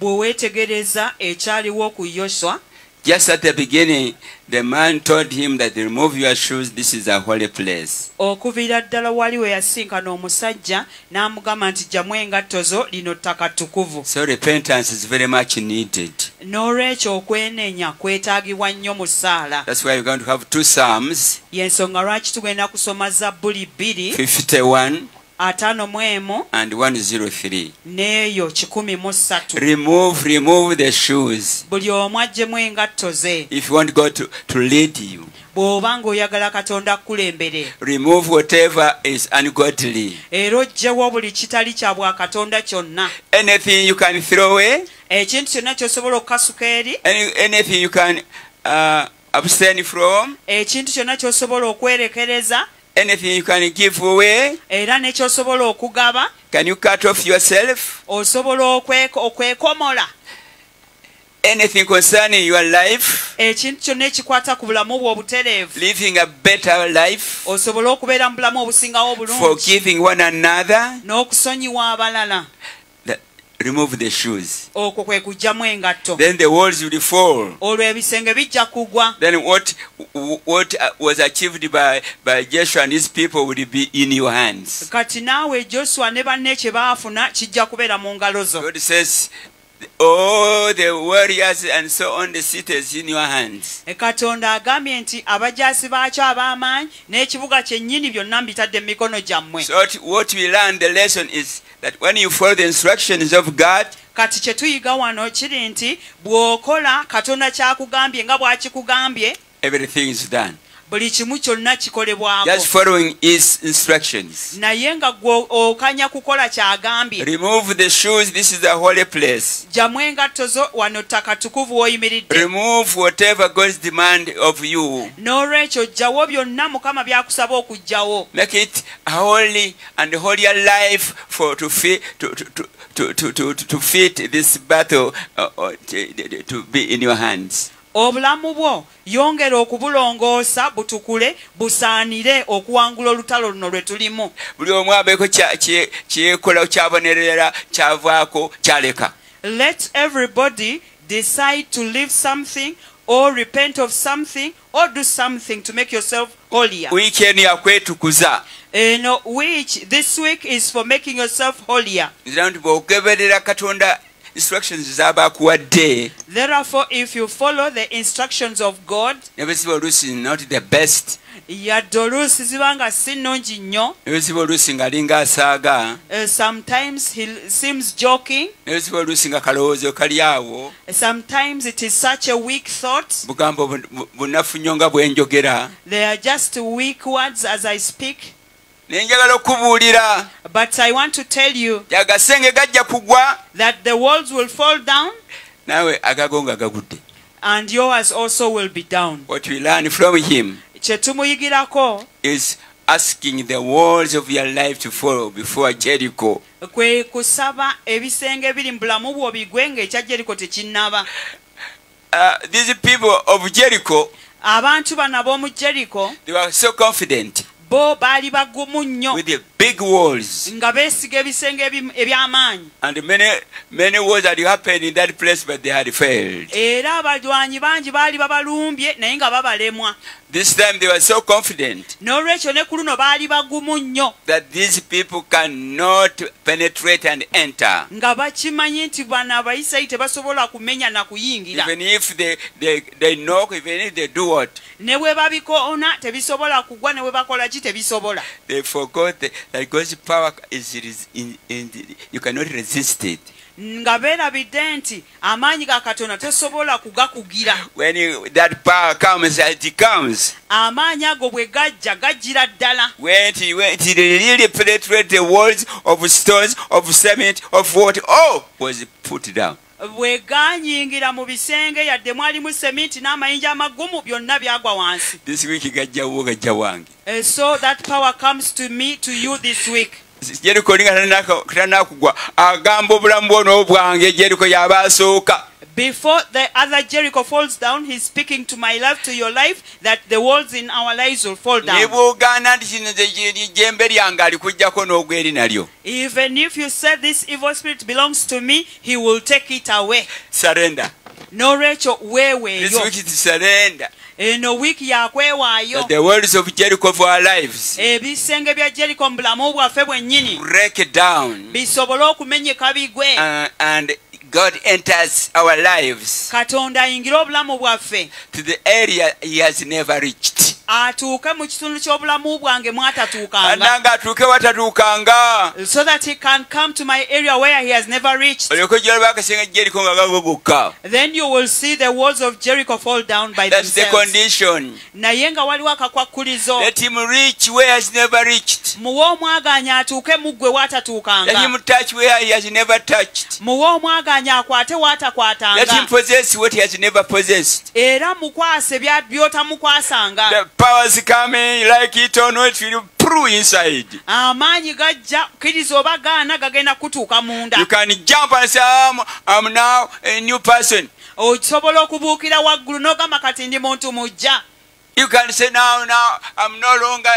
Bwe weetegereza ekyaliwo ku Yoswa, Just at the beginning, the man told him that remove your shoes, this is a holy place. okuviira ddala wali we yasinkana omusajja n'amugamba nti gyamu engatto zo lino ttaka ttukuvu. So repentance is very much needed. n'olwekyo okwenenya kwetaagibwa nnyo mu ssaala. That's why you're going to have two Psalms, y'ensonga lwaki tugenda kusoma zabbuli bbiri? 51 ataano mu emu and 103. n'eyo kikumi mu ssatu. Remove, remove the shoes. buli omu aggyemu engatto ze. If you want God to, to lead you, bw'oba ng'oyagala katonda akkulembere. Remove whatever is ungodly. era oggyewo buli kitali kya bwakatonda kyonna. Anything you can throw away, ekintu kyonna ky'osobola okukasuka eri. Any, anything you can uh, abstain from, ekintu kyonna ky'osobola okwerekereza anything you can give away. era n'ekyosobola okugaba Can you cut off yourself? osobola okwe- okwekomola. Anything concerning your life, ekintu kyonna ekikwata ku bulamu bwe obutereevu. Living a better life, osobole okubeera mu bulamu obusingawo obulungi. Forgiving one another, n'okusonyiwa abalala remove the shoes. okwo kwe kuggyamu engatto Then the walls will fall. olwo ebisenge bijja kugwa Then what what uh, was achieved by, by Joshua and his people will be in your hands. kati naawe joswa ne banne kye baafuna kijja kubeera mu ngalo zo God says, all the warriors and so on, the cities in your hands. E katonda agambye nti abajaasi baakyo ab'amaanyi n'ekibuga kyennyini byonna mbitadde mu mikono gyammwe So what we learn, the lesson is that when you follow the instructions of God, kati kye tuyiga wano kiri nti bw'okola katonda kyakugambye nga bw'akikugambye everything is done. Buli kimu kyonna kikolebwako Just following his instructions. naye nga gwe okanya kukola kyagambye Remove the shoes, this is a holy place. engatto zo wano ttaka tukuvu w'oyimiridde Remove whatever God's demand of you. n'olwekyo ggyawo byonna mukama byakusaba okuggyawo Make it a holy and holier life for to fit to to to to to, to, to fit this battle uh, uh, to, to be in your hands. Obulamu bwo yongera okubulongoosa butukule busaanire okuwangula olutalo luno lwe tulimu. Buli omu abeeko kyekola kyabonerera kyavaako kyaleka. Let everybody decide to live something or repent of something or do something to make yourself holier. Wiiki eno yakwetukuza eno which this week is for making yourself holier. Nzira nti bw'ogoberera katonda instructions z'abaakuwadde therefore if you follow the instructions of god ne bwe ziba oluusi not the best. yadde oluusi ziba nga si nnungi nnyo. Ne bwe ziba oluusi nga alinga asaaga. Uh, sometimes he seems joking. Ne bwe ziba oluusi nga kalowoozo kali awo. Sometimes it is such a weak thought. Bugambo bu- bu- bunafu nnyo nga bwe njogera. They are just weak words as i speak naye njagala okubuulira. But i want to tell you yagasenge gajja kugwa. that the walls will fall down naawe agago nga gagudde. and yours also will be down. What we learn from him kye tumuyigirako is asking the walls of your life to follow before jericho. kwe kusaba ebisenge biri mu bulamu bwo bigwe ng'ekya jeriko tekinnaba. Uh, these people of jericho abantu bano ab'omu jeriko they were so confident bo baali bagumu nnyo big walls. nga beesiga ebisenge eby'amaanyi. And many many wars had happened in that place but they had failed. Era abalwanyi bangi baali babalumbye naye nga babalemwa. This time they were so confident n'olwekyo ne ku luno baali bagumu nnyo. that these people cannot penetrate and enter. Nga bakimanyi nti bano abayisirayiri tebasobola kumenya na kuyingira. Even if they, they, they knock even if they do what? Ne bwe babikoona tebisobola kugwa ne bwe bakola ki tebisobola. They forgot that, that god's power is in, in the, you cannot resist it. Nga beerabidde nti amaanyi ga katonda tosobola kugakugira. Amaanyi ago bwe gajja gajjira ddala. Put down bwe ganyingira mu bisenge yadde mwalimu seminti n'amayinja amagumu byonna byagwa wansi. This week gajjawo gajja wange. Eh, so that power comes to me to you this week. Jeriko linga tanakugwa agamba obulamu bwono bwange jeriko yaba asooka before the other jericho falls down he's speaking to my life to your life that the walls in our lives will fall down. Bw'ogaana nti kino nze je- jembe lyange alikugjako n'ogweri nalyo. Even if you say this evil spirit belongs to me he will take it away. Surrender n'olwekyo weeweeyo week is surrender. eno wiiki yakwewaayo That the walls of Jericho of our lives ebisenge bya jeriko mu bulamu bwaffe bwennyini bisobole okumenyeka bigwe uh, and God enters our lives katonda obulamu bwaffe to the area He has never reached. atuuke mu kitundu ky'obulamu bwange mwatatuukanga Ananga atuuke watatuukanga. so that he can come to my area where he has never reached olyoke jeriko nga gago gokka. then you will see the walls of jericho fall down by That's the themselves condition. naye nga waliwo akakwakkulizo Let him reach where he has never reached. muwe omwaganya atuuke mu watatuukanga Let him touch where he has never touched. muwe omwaganya akwate Let him waatakwatanga possess what he has never possessed. era mukwase by'otamukwasanga The powers coming like it or not will prove inside. amaanyi gajja kkiriza oba gaana gagenda kutuuka munda You can jump and say, I'm, I'm now a new person. osobola okubuukira waggulu n'ogamba kati ndi muntu mujja You can say, now, now, I'm no longer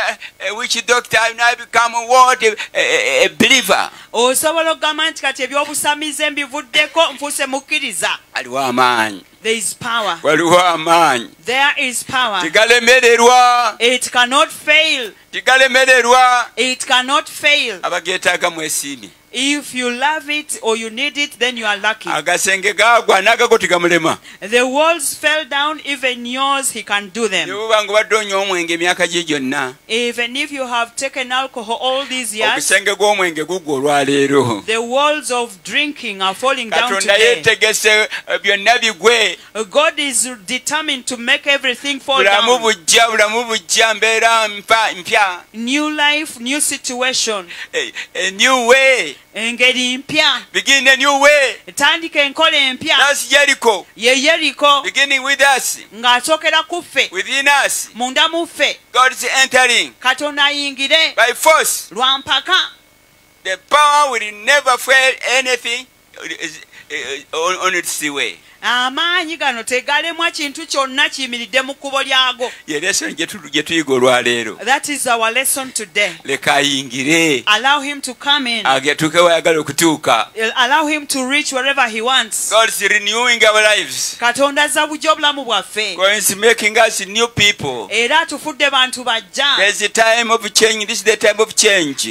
a, witch doctor. I've now become a what? A, a, a believer. osobola okugamba nti kati ebyobusamize mbivuddeko nfuuse mukkiriza Waliwo amaanyi. There is power Waliwo amaanyi. there is power Tegalemererwa. it cannot fail Tegalemererwa. it cannot fail Abageetaaga mwesiimye. if you love it or you need it then you are lucky Agasenge gaagwa n'agago tegamulema. the walls fell down even yours he can do them buba ng'obadde onywa omwenge emyaka gye gyonna. even if you have taken alcohol all these years Ogusenge gw'omwenge guggwa olwaleero. the walls of drinking are falling down katonda today yeetegese eh, byonna bigwe god is determined to make everything fall bulamu down. bujja bulamu bujja mbeera mpa- mpya. New life new situation. Eh, a new way. Engeri mpya. Begin a new way. Tandika enkola empya. That's jericho ye yeriko beginning with us. Ng'asookera ku ffe. Within us. Munda mu ffe. God is entering. Katonda ayingire. By force. Lwa mpaka. The power will never fail anything eh, on, on its way amaanyi gano tegalemwa kintu kyonna kiyimiridde mu kkubo lyago ye lesson gye tu- gye tuyiga olwaleero leka ayingire. Agetuuke wayagala okutuuka. Katonda azza bujja obulamu bwaffe. Era atufudde bantu bajja.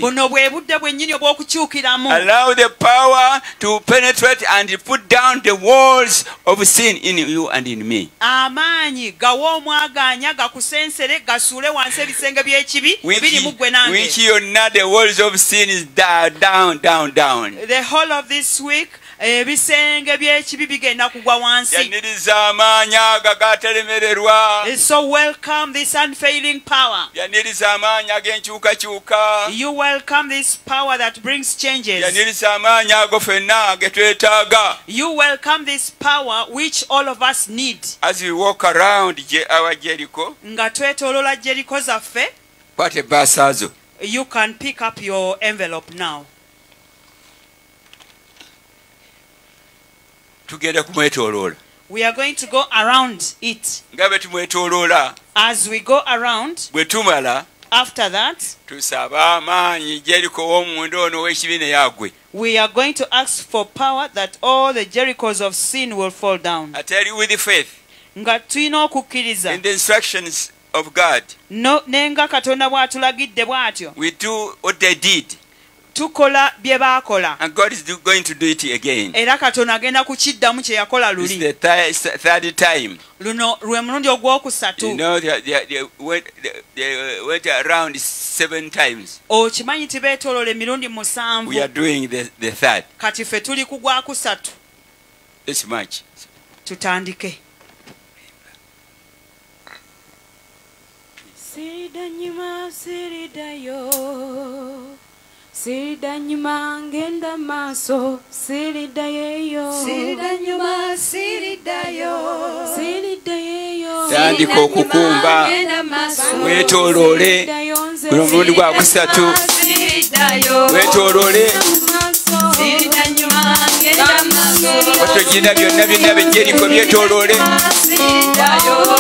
Buno bwe budde bwennyini obw'okukyukiramu. Allow the power to penetrate and put down the walls of sin in you and in me. amaanyi gawa omwaganya gakusensere gasuule wansi ebisenge by'ekibi ebiri mu gwe nange Wiki yonna the walls of sin is down, down, down, down. the whole of this week ebisenge by'ekibi bigenda kugwa wansi Yaniriza amaanyi ago agatalemererwa. so welcome this unfailing power Yaniriza amaanyi ag'enkyukakyuka. you welcome this power that brings changes Yaniriza amaanyi ago ffenna ge twetaaga. you welcome this power which all of us need As we walk around our Jericho, nga twetoolola jeriko zaffe kwata ebbaasa zo. you can pick up your envelope now Tugenda kumwetooloola. we are going to go around it. Nga bwe tumwetooloola, as we go around bwe tumala, after that tusaba amaanyi jeriko w'omuntu ono w'ekibiina yagwe we are going to ask for power that all the Jerichos of sin will fall down. I tell you with faith. Nga tulina okukkiriza. In the instructions of God nenga Katonda bw'atulagidde bw'atyo tukola bye baakola. And God is do, going to do it again. Era Katonda agenda kukiddamu kye yakola this is luli. the thi- third time. Luno lwe mulundi ogwokusatu. Okimanyi tibeetoolola emirundi we are musanvu doing the, the third. Kati ffe tuli ku gwakusatu this much. Tutandike. Siridanyuma siridayo Siridanyuma ngenda maaso siridayeyo Siridanyuma siridayo Siridayeyo tandika okukumba. nze guno mulundi gwa kusatu. Maaso. Otogenda byonna byonna Siridayo Siridanyuma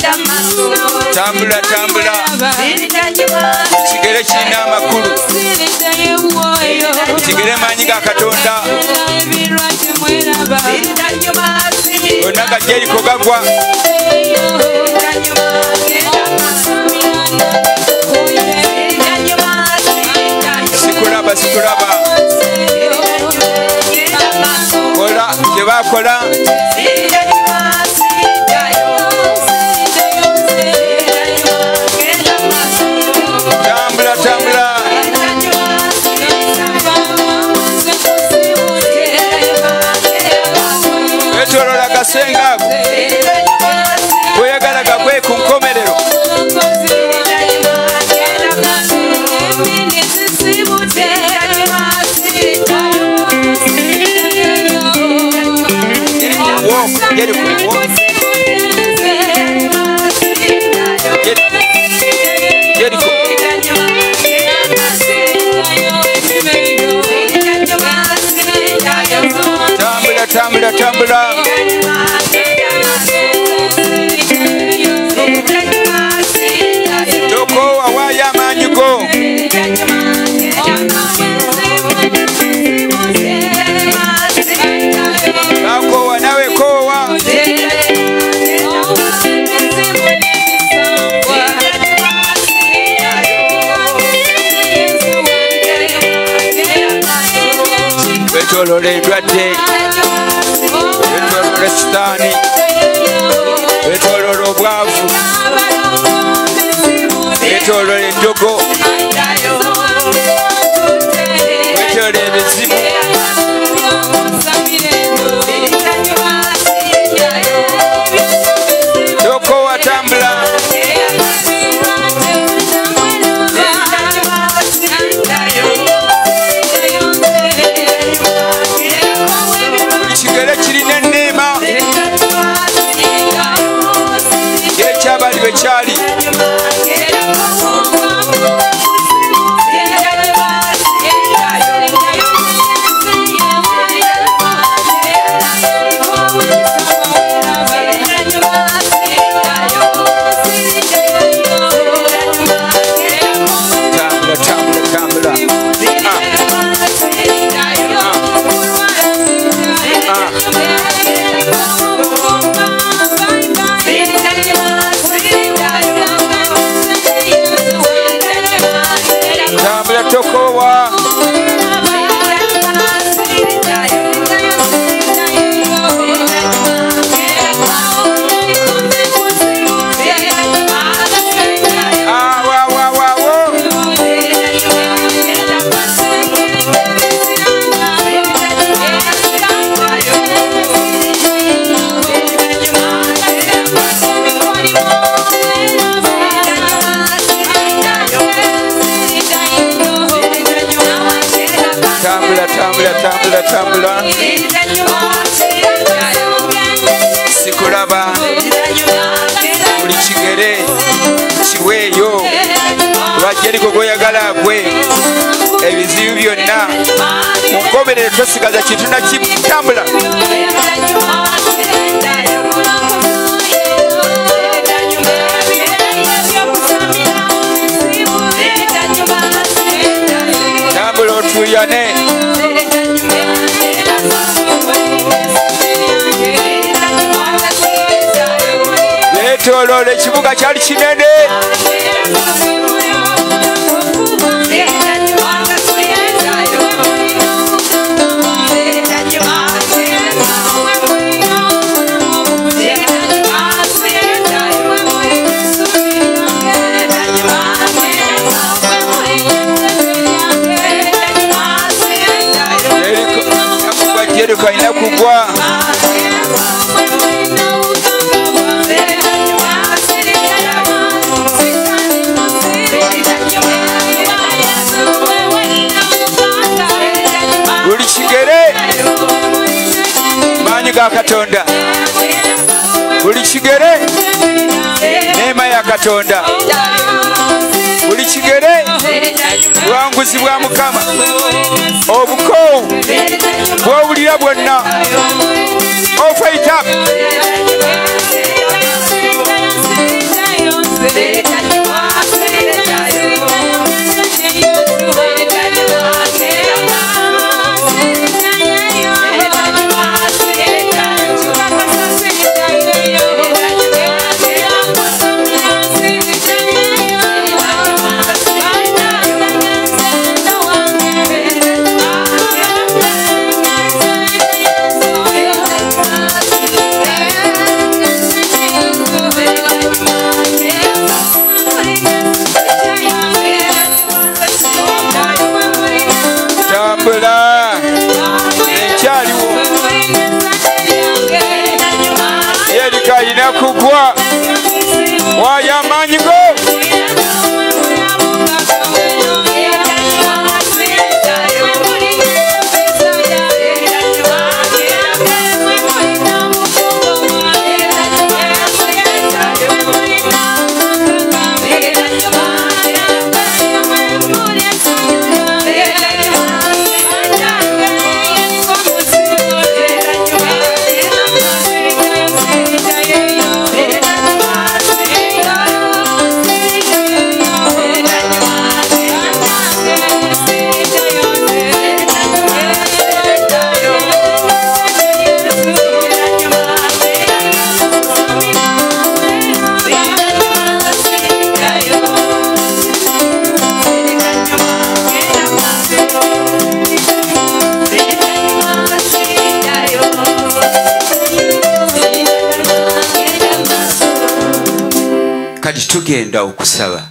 genda maaso tambula tambula. Ekigere kirina amakulu. Ekigere maanyi ga katonda. Gonna ga jeriko gagwa. Sikulaba sikulaba. Kola kyebakola amasenga ago bweyagala gagwe ku nkomerero. Get it, walk. tambula tambula tambula. Lord, in Bratick, in Bratick, lwajeriko gwoyagala gwe. Ebizibu byonna. Mu nkomerero tosigaza kintu nakitambula tambula otuyane. Betoloola ekibuga kyali kinene kugwa buli kigere maanyi ga katonda. Buli kigere neema ya katonda buli kigere. Buwanguzi bwa mukama. Obukoowu bwowulira bwonna. Ofaita tugenda okusaba.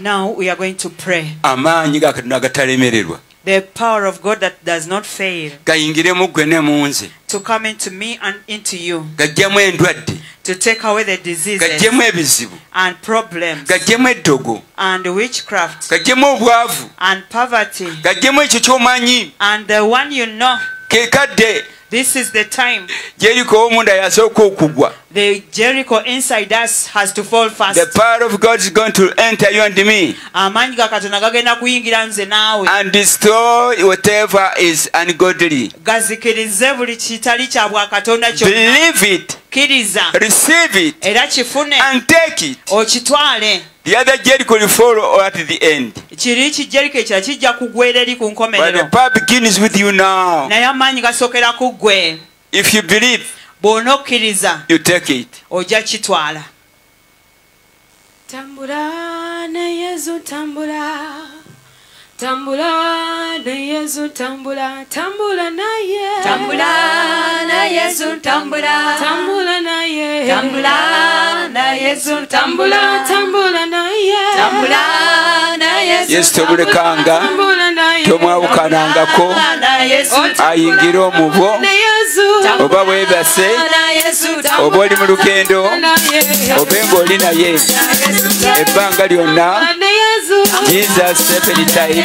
Now we are going to pray. amaanyi ga katonda agatalemererwa. The power of God that does not fail gayingire mu ggwe ne mu nze. to come into me and into you, gajjemu endwadde. To take away the diseases gajjemu ebizibu. and problems gajjemu eddogo. and witchcraft gajjemu obwavu. and poverty. gajjemu ekyo kyomanyi. And the one you know, kekadde this is the time. Jeriko omunda yasooka okugwa. The Jericho inside us has to fall the fast. power of god is going to enter you and me. Amaanyi ga katonda gagenda kuyingira nze naawe. And destroy whatever is ungodly. Gazikirize buli kitali kya bwakatonda kyonna. Believe it. Kkiriza. Receive it. Era kifune. And take it. Okitwale. The other jericho will fall at the end. Kiri kijeriko ekira kijja kugwera eri ku the nkomerero naye amaanyi gasookera ku ggwe if you believe bw'ona okkiriza you take it. ojja kitwala tambula ne yesu tambula tambula na yesu tambula tambula naye Tambula na Yesu tambula tambula naye Tambula na Yesu tambula tambula na naye Tambula na Yesu yesu tobulekanga Yesu ayingire omubo oba Yesu oba oli mu lugendo obe ng'oli naye ebbanga lyonna Jesus, Jesus, jesus every time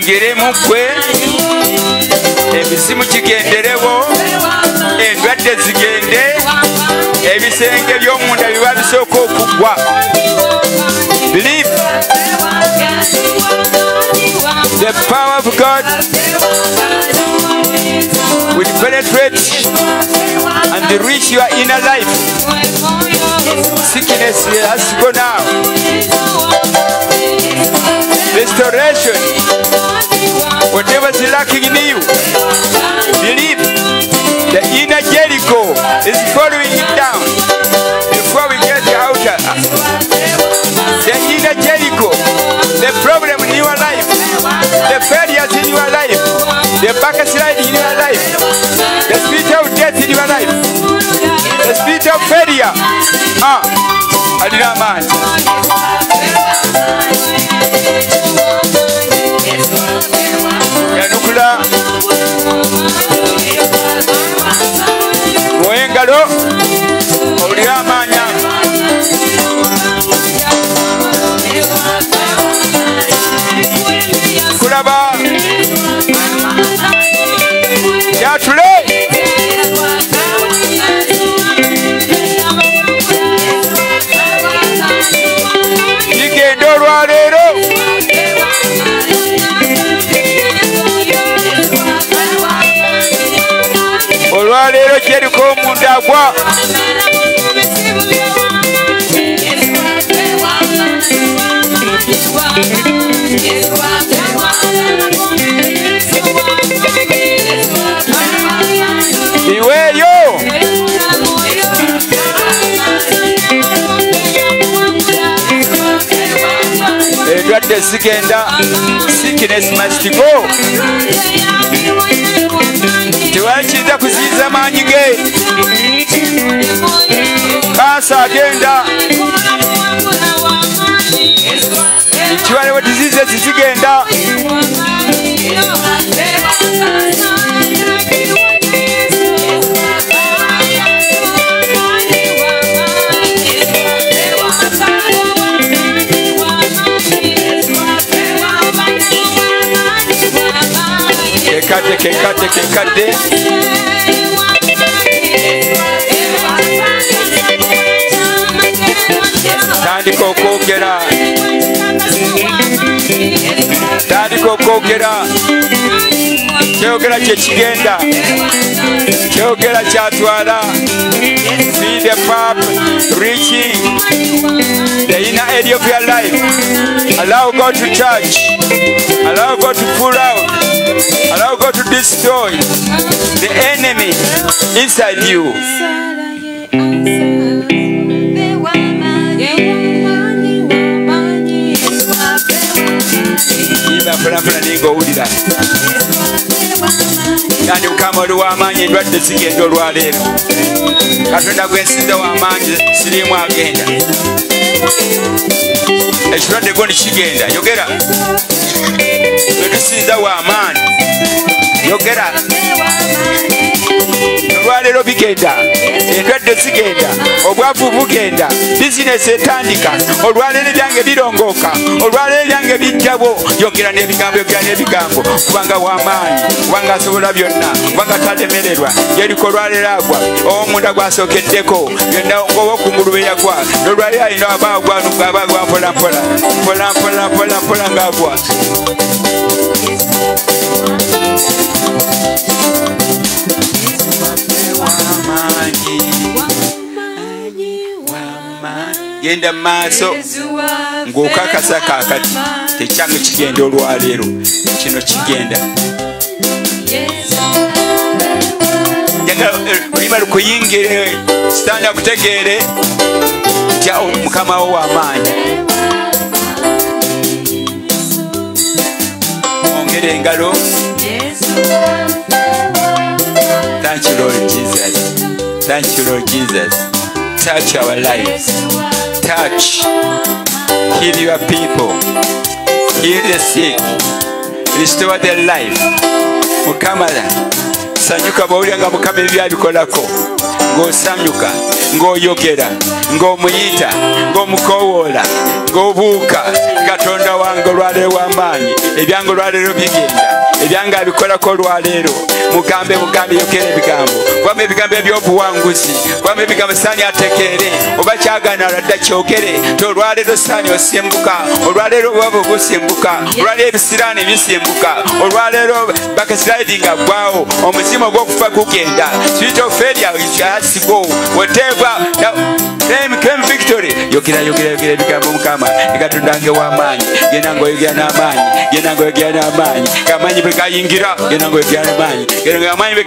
gayingire mu ggwe ebizimu kigenderewo. Endwadde zigende. Ebisenge by'omunda biba bisooka okugwa. Believe. The power of god will penetrate and reach your inner life. Sickness has to go now. Restoration whatever is lacking in you. Believe the inner jericho is following it down. Before we get the outer the inner jericho the problem in your life the failures in your life the backslide in your life the spirit of death in your life the spirit of failure. Ah alina amaanyi yanukula agwa iweeyo endwadde zigenda. Sickness must go. Tewakiyinza kuziyiza maanyi ge basagenda kibalewo diziize zizigenda kekadde kekadde kekadde tandika okwogera tandika okwogera kyogera kyekigenda kyogera kyatwala see the pap reaching the inner area of your life. Allow god to touch allow god to pull out. Allow god to destroy the enemy inside you imba mpolampola ninga owulira. Kandi mukama oli w'amaanyi endwadde zigenda olwaleero. Katonda gwensinza w'amaanyi siriimu agenda. Ekirwadde go nikigenda yogera. Wetusinza w'amaanyi yogera olwaleero bigenda endwadde zigenda obwavu bugenda bizinesi etandika. Olwaleero ebyange birongooka olwaleero ebyange bijjabo yogera n'ebigambo yogera n'ebigambo. Kubanga w'amaanyi kubanga asobola byonna kubanga talemererwa yeriko olwaleero agwa omunda gwasookeddeko. Byonna ngoba okungulube yagwa nolwaleero alina abagwanugaba agwa mpolampola mpolampola mpolampola ng'agwa genda mu maaso. Ng'okakasa kakati tekyange kigenda olwaleero. Kino kigenda. Eh, olima lukuyingire. Sitani akutegeere tya mukama wo w'amaanyi. Ongera engalo. Thank you lord jesus thank you lord jesus. Touch our lives. Touch. Heal your people. Heal the sick. Restore their life. Mukama sanyuka bwowulira mukama mukama ebyabikolako ng'osanyuka ng'oyogera ng'omuyita ng'omukowoola ng'obuuka katonda wange olwaleero w'amaanyi ebyange olwaleero bigenda ebyange abikolako olwaleero mugambe mugambe yogera ebigambo kubamu ebigambo ebyobuwanguzi kubamu ebigambo saani ategeere oba kyagana aladda kyogere ti olwaleero saani osimbuka olwaleero obwavu busimbuka olwaleero ebisiraani bisimbuka olwaleero bakasiraidi nga ggwawo omuzimu ogw'okufa gugenda spirit of failure just go whatever claim claim victory. Yogera yogera yogera ebigambo mukama katonda nge w'amaanyi genda ngaoyogera n'amaanyi genda ngaoyogera n'amaanyi amaanyi bwe gayingira genda ngaoyogera n'amaanyi amaanyi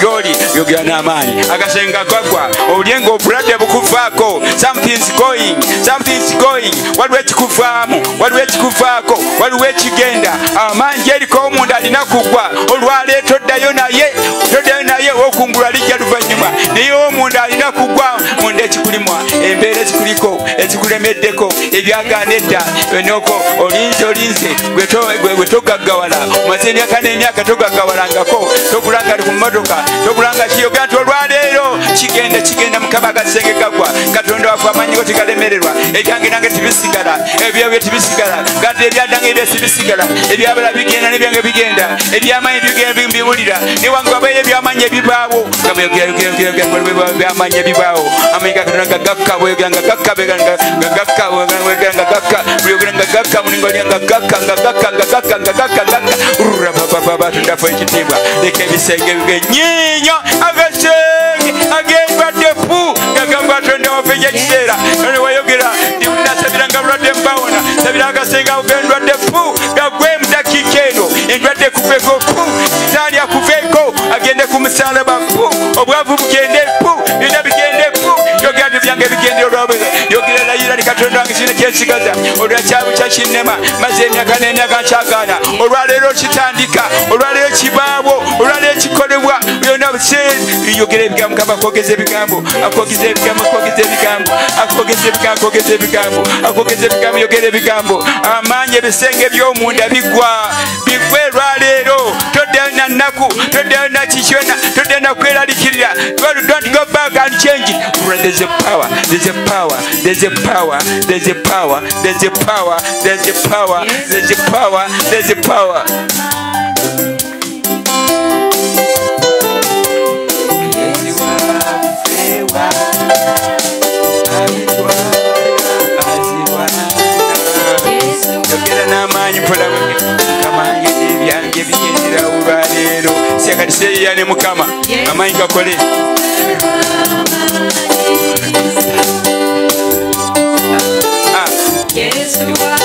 gyoli yogera n'amaanyi akasenga gagwa owulye ng'obulwadde bukuvaako something's going something's going. Waliwo ekikuvaamu waliwo ekikuvaako waliwo ekigenda. Amaanyi gyeriko omuntu alina kugwa olwaleero toddayo naye toddayo naye okungulwa lijja luvannyuma. Naye omuntu alina kugwa munda ekikulimwa embeera ekikuliko ezikulemeddeko ebyagaana edda enoko olinze olinze gwe to- gwe- gwe togaggawala. Omaze emyaka n'emyaka togaggawalangako togulanga ku mmotoka togulanga kiyogera nti olwaleero kigenda kigenda mukama agasenge gagwa katonda wafe amanyigo tegalemererwa ebyange nange tibisigala ebyabyo tibisigala gadde ebyaddange ebyo sibisigala ebyabala bigenda nebyange bigenda ebyamanyi bigenda mbiwulira newange wabayo ebyamanyi ebibaawo byamanyi ebibaawo amanyi gakatonda nga gakka bwegera nga gakka bwegera nga gakka bwegera nga gakka gakka mulingolia nga gakka nga gakka nga gakka nga gakka gakka rurabababa agendwadde pu pu pu agende pu pu pu yogera layira ni katonda wange kino kyensigaza olwakyabu kyakinema maze emyaka n'emyaka nkyagaana. Olwaleero kitandika olwaleero kibaawo olwaleero kikolebwa byonna yogera ebigambo kama akwogeza ebigambo akwogeza ebigambo akwogeza ebigambo akwogeza ebigambo akwogeza ebigambo akwogeza ebigambo yogera ebigambo. Amaanyi ebisenge by'omunda bigwa bigwe lwaleero. Toddayo na nnaku toddayo na kikyona toddayo na kweralikirira don't go back and change it. There's a power there's a power there's a power there's a power there's a power there's a power there's a power there's a power. Bigendera olwaleero siakati seeyeya ne mukama amaanyi gakole you. why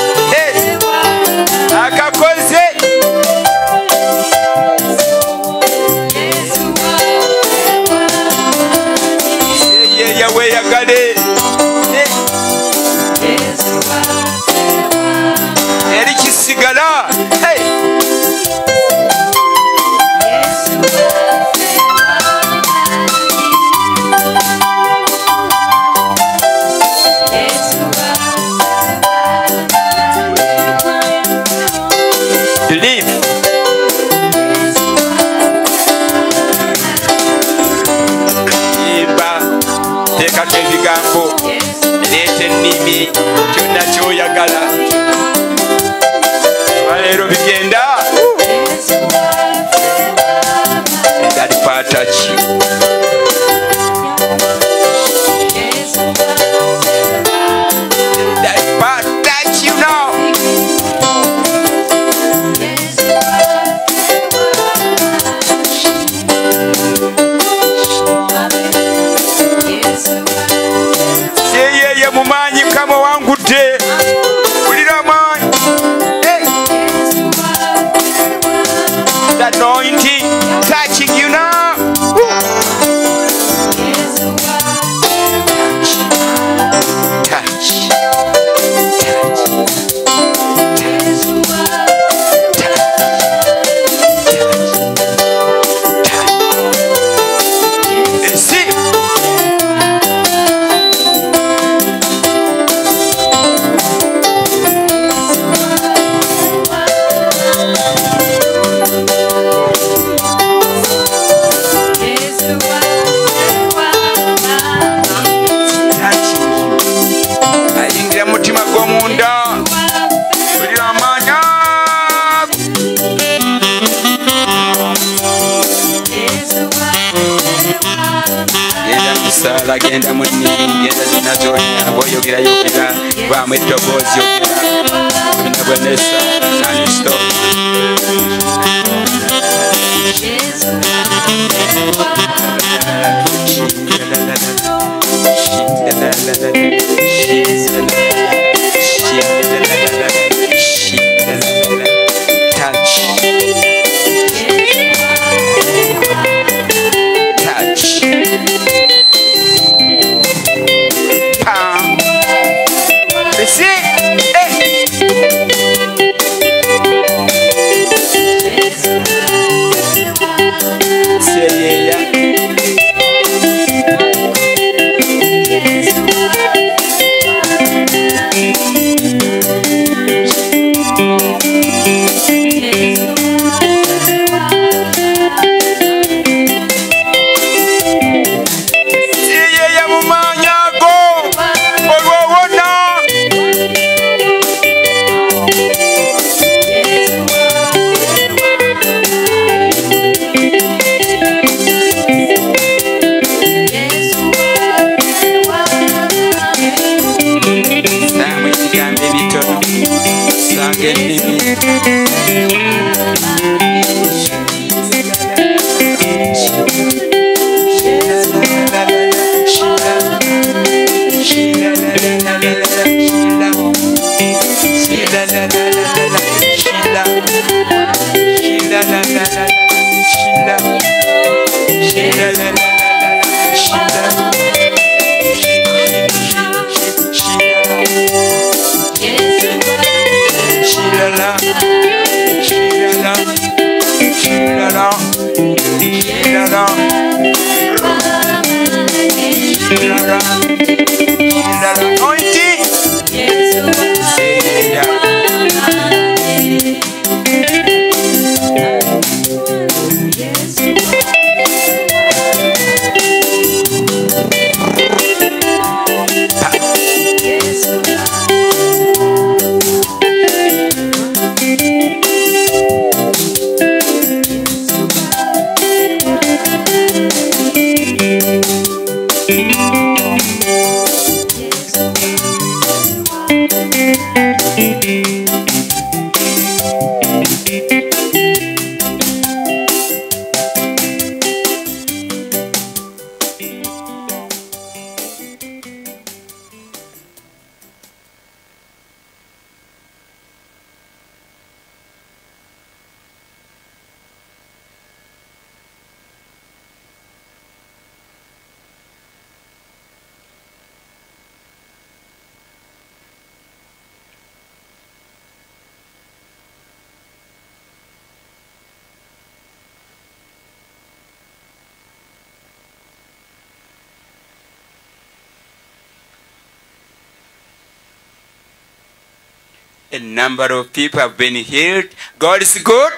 people have been healed. God is good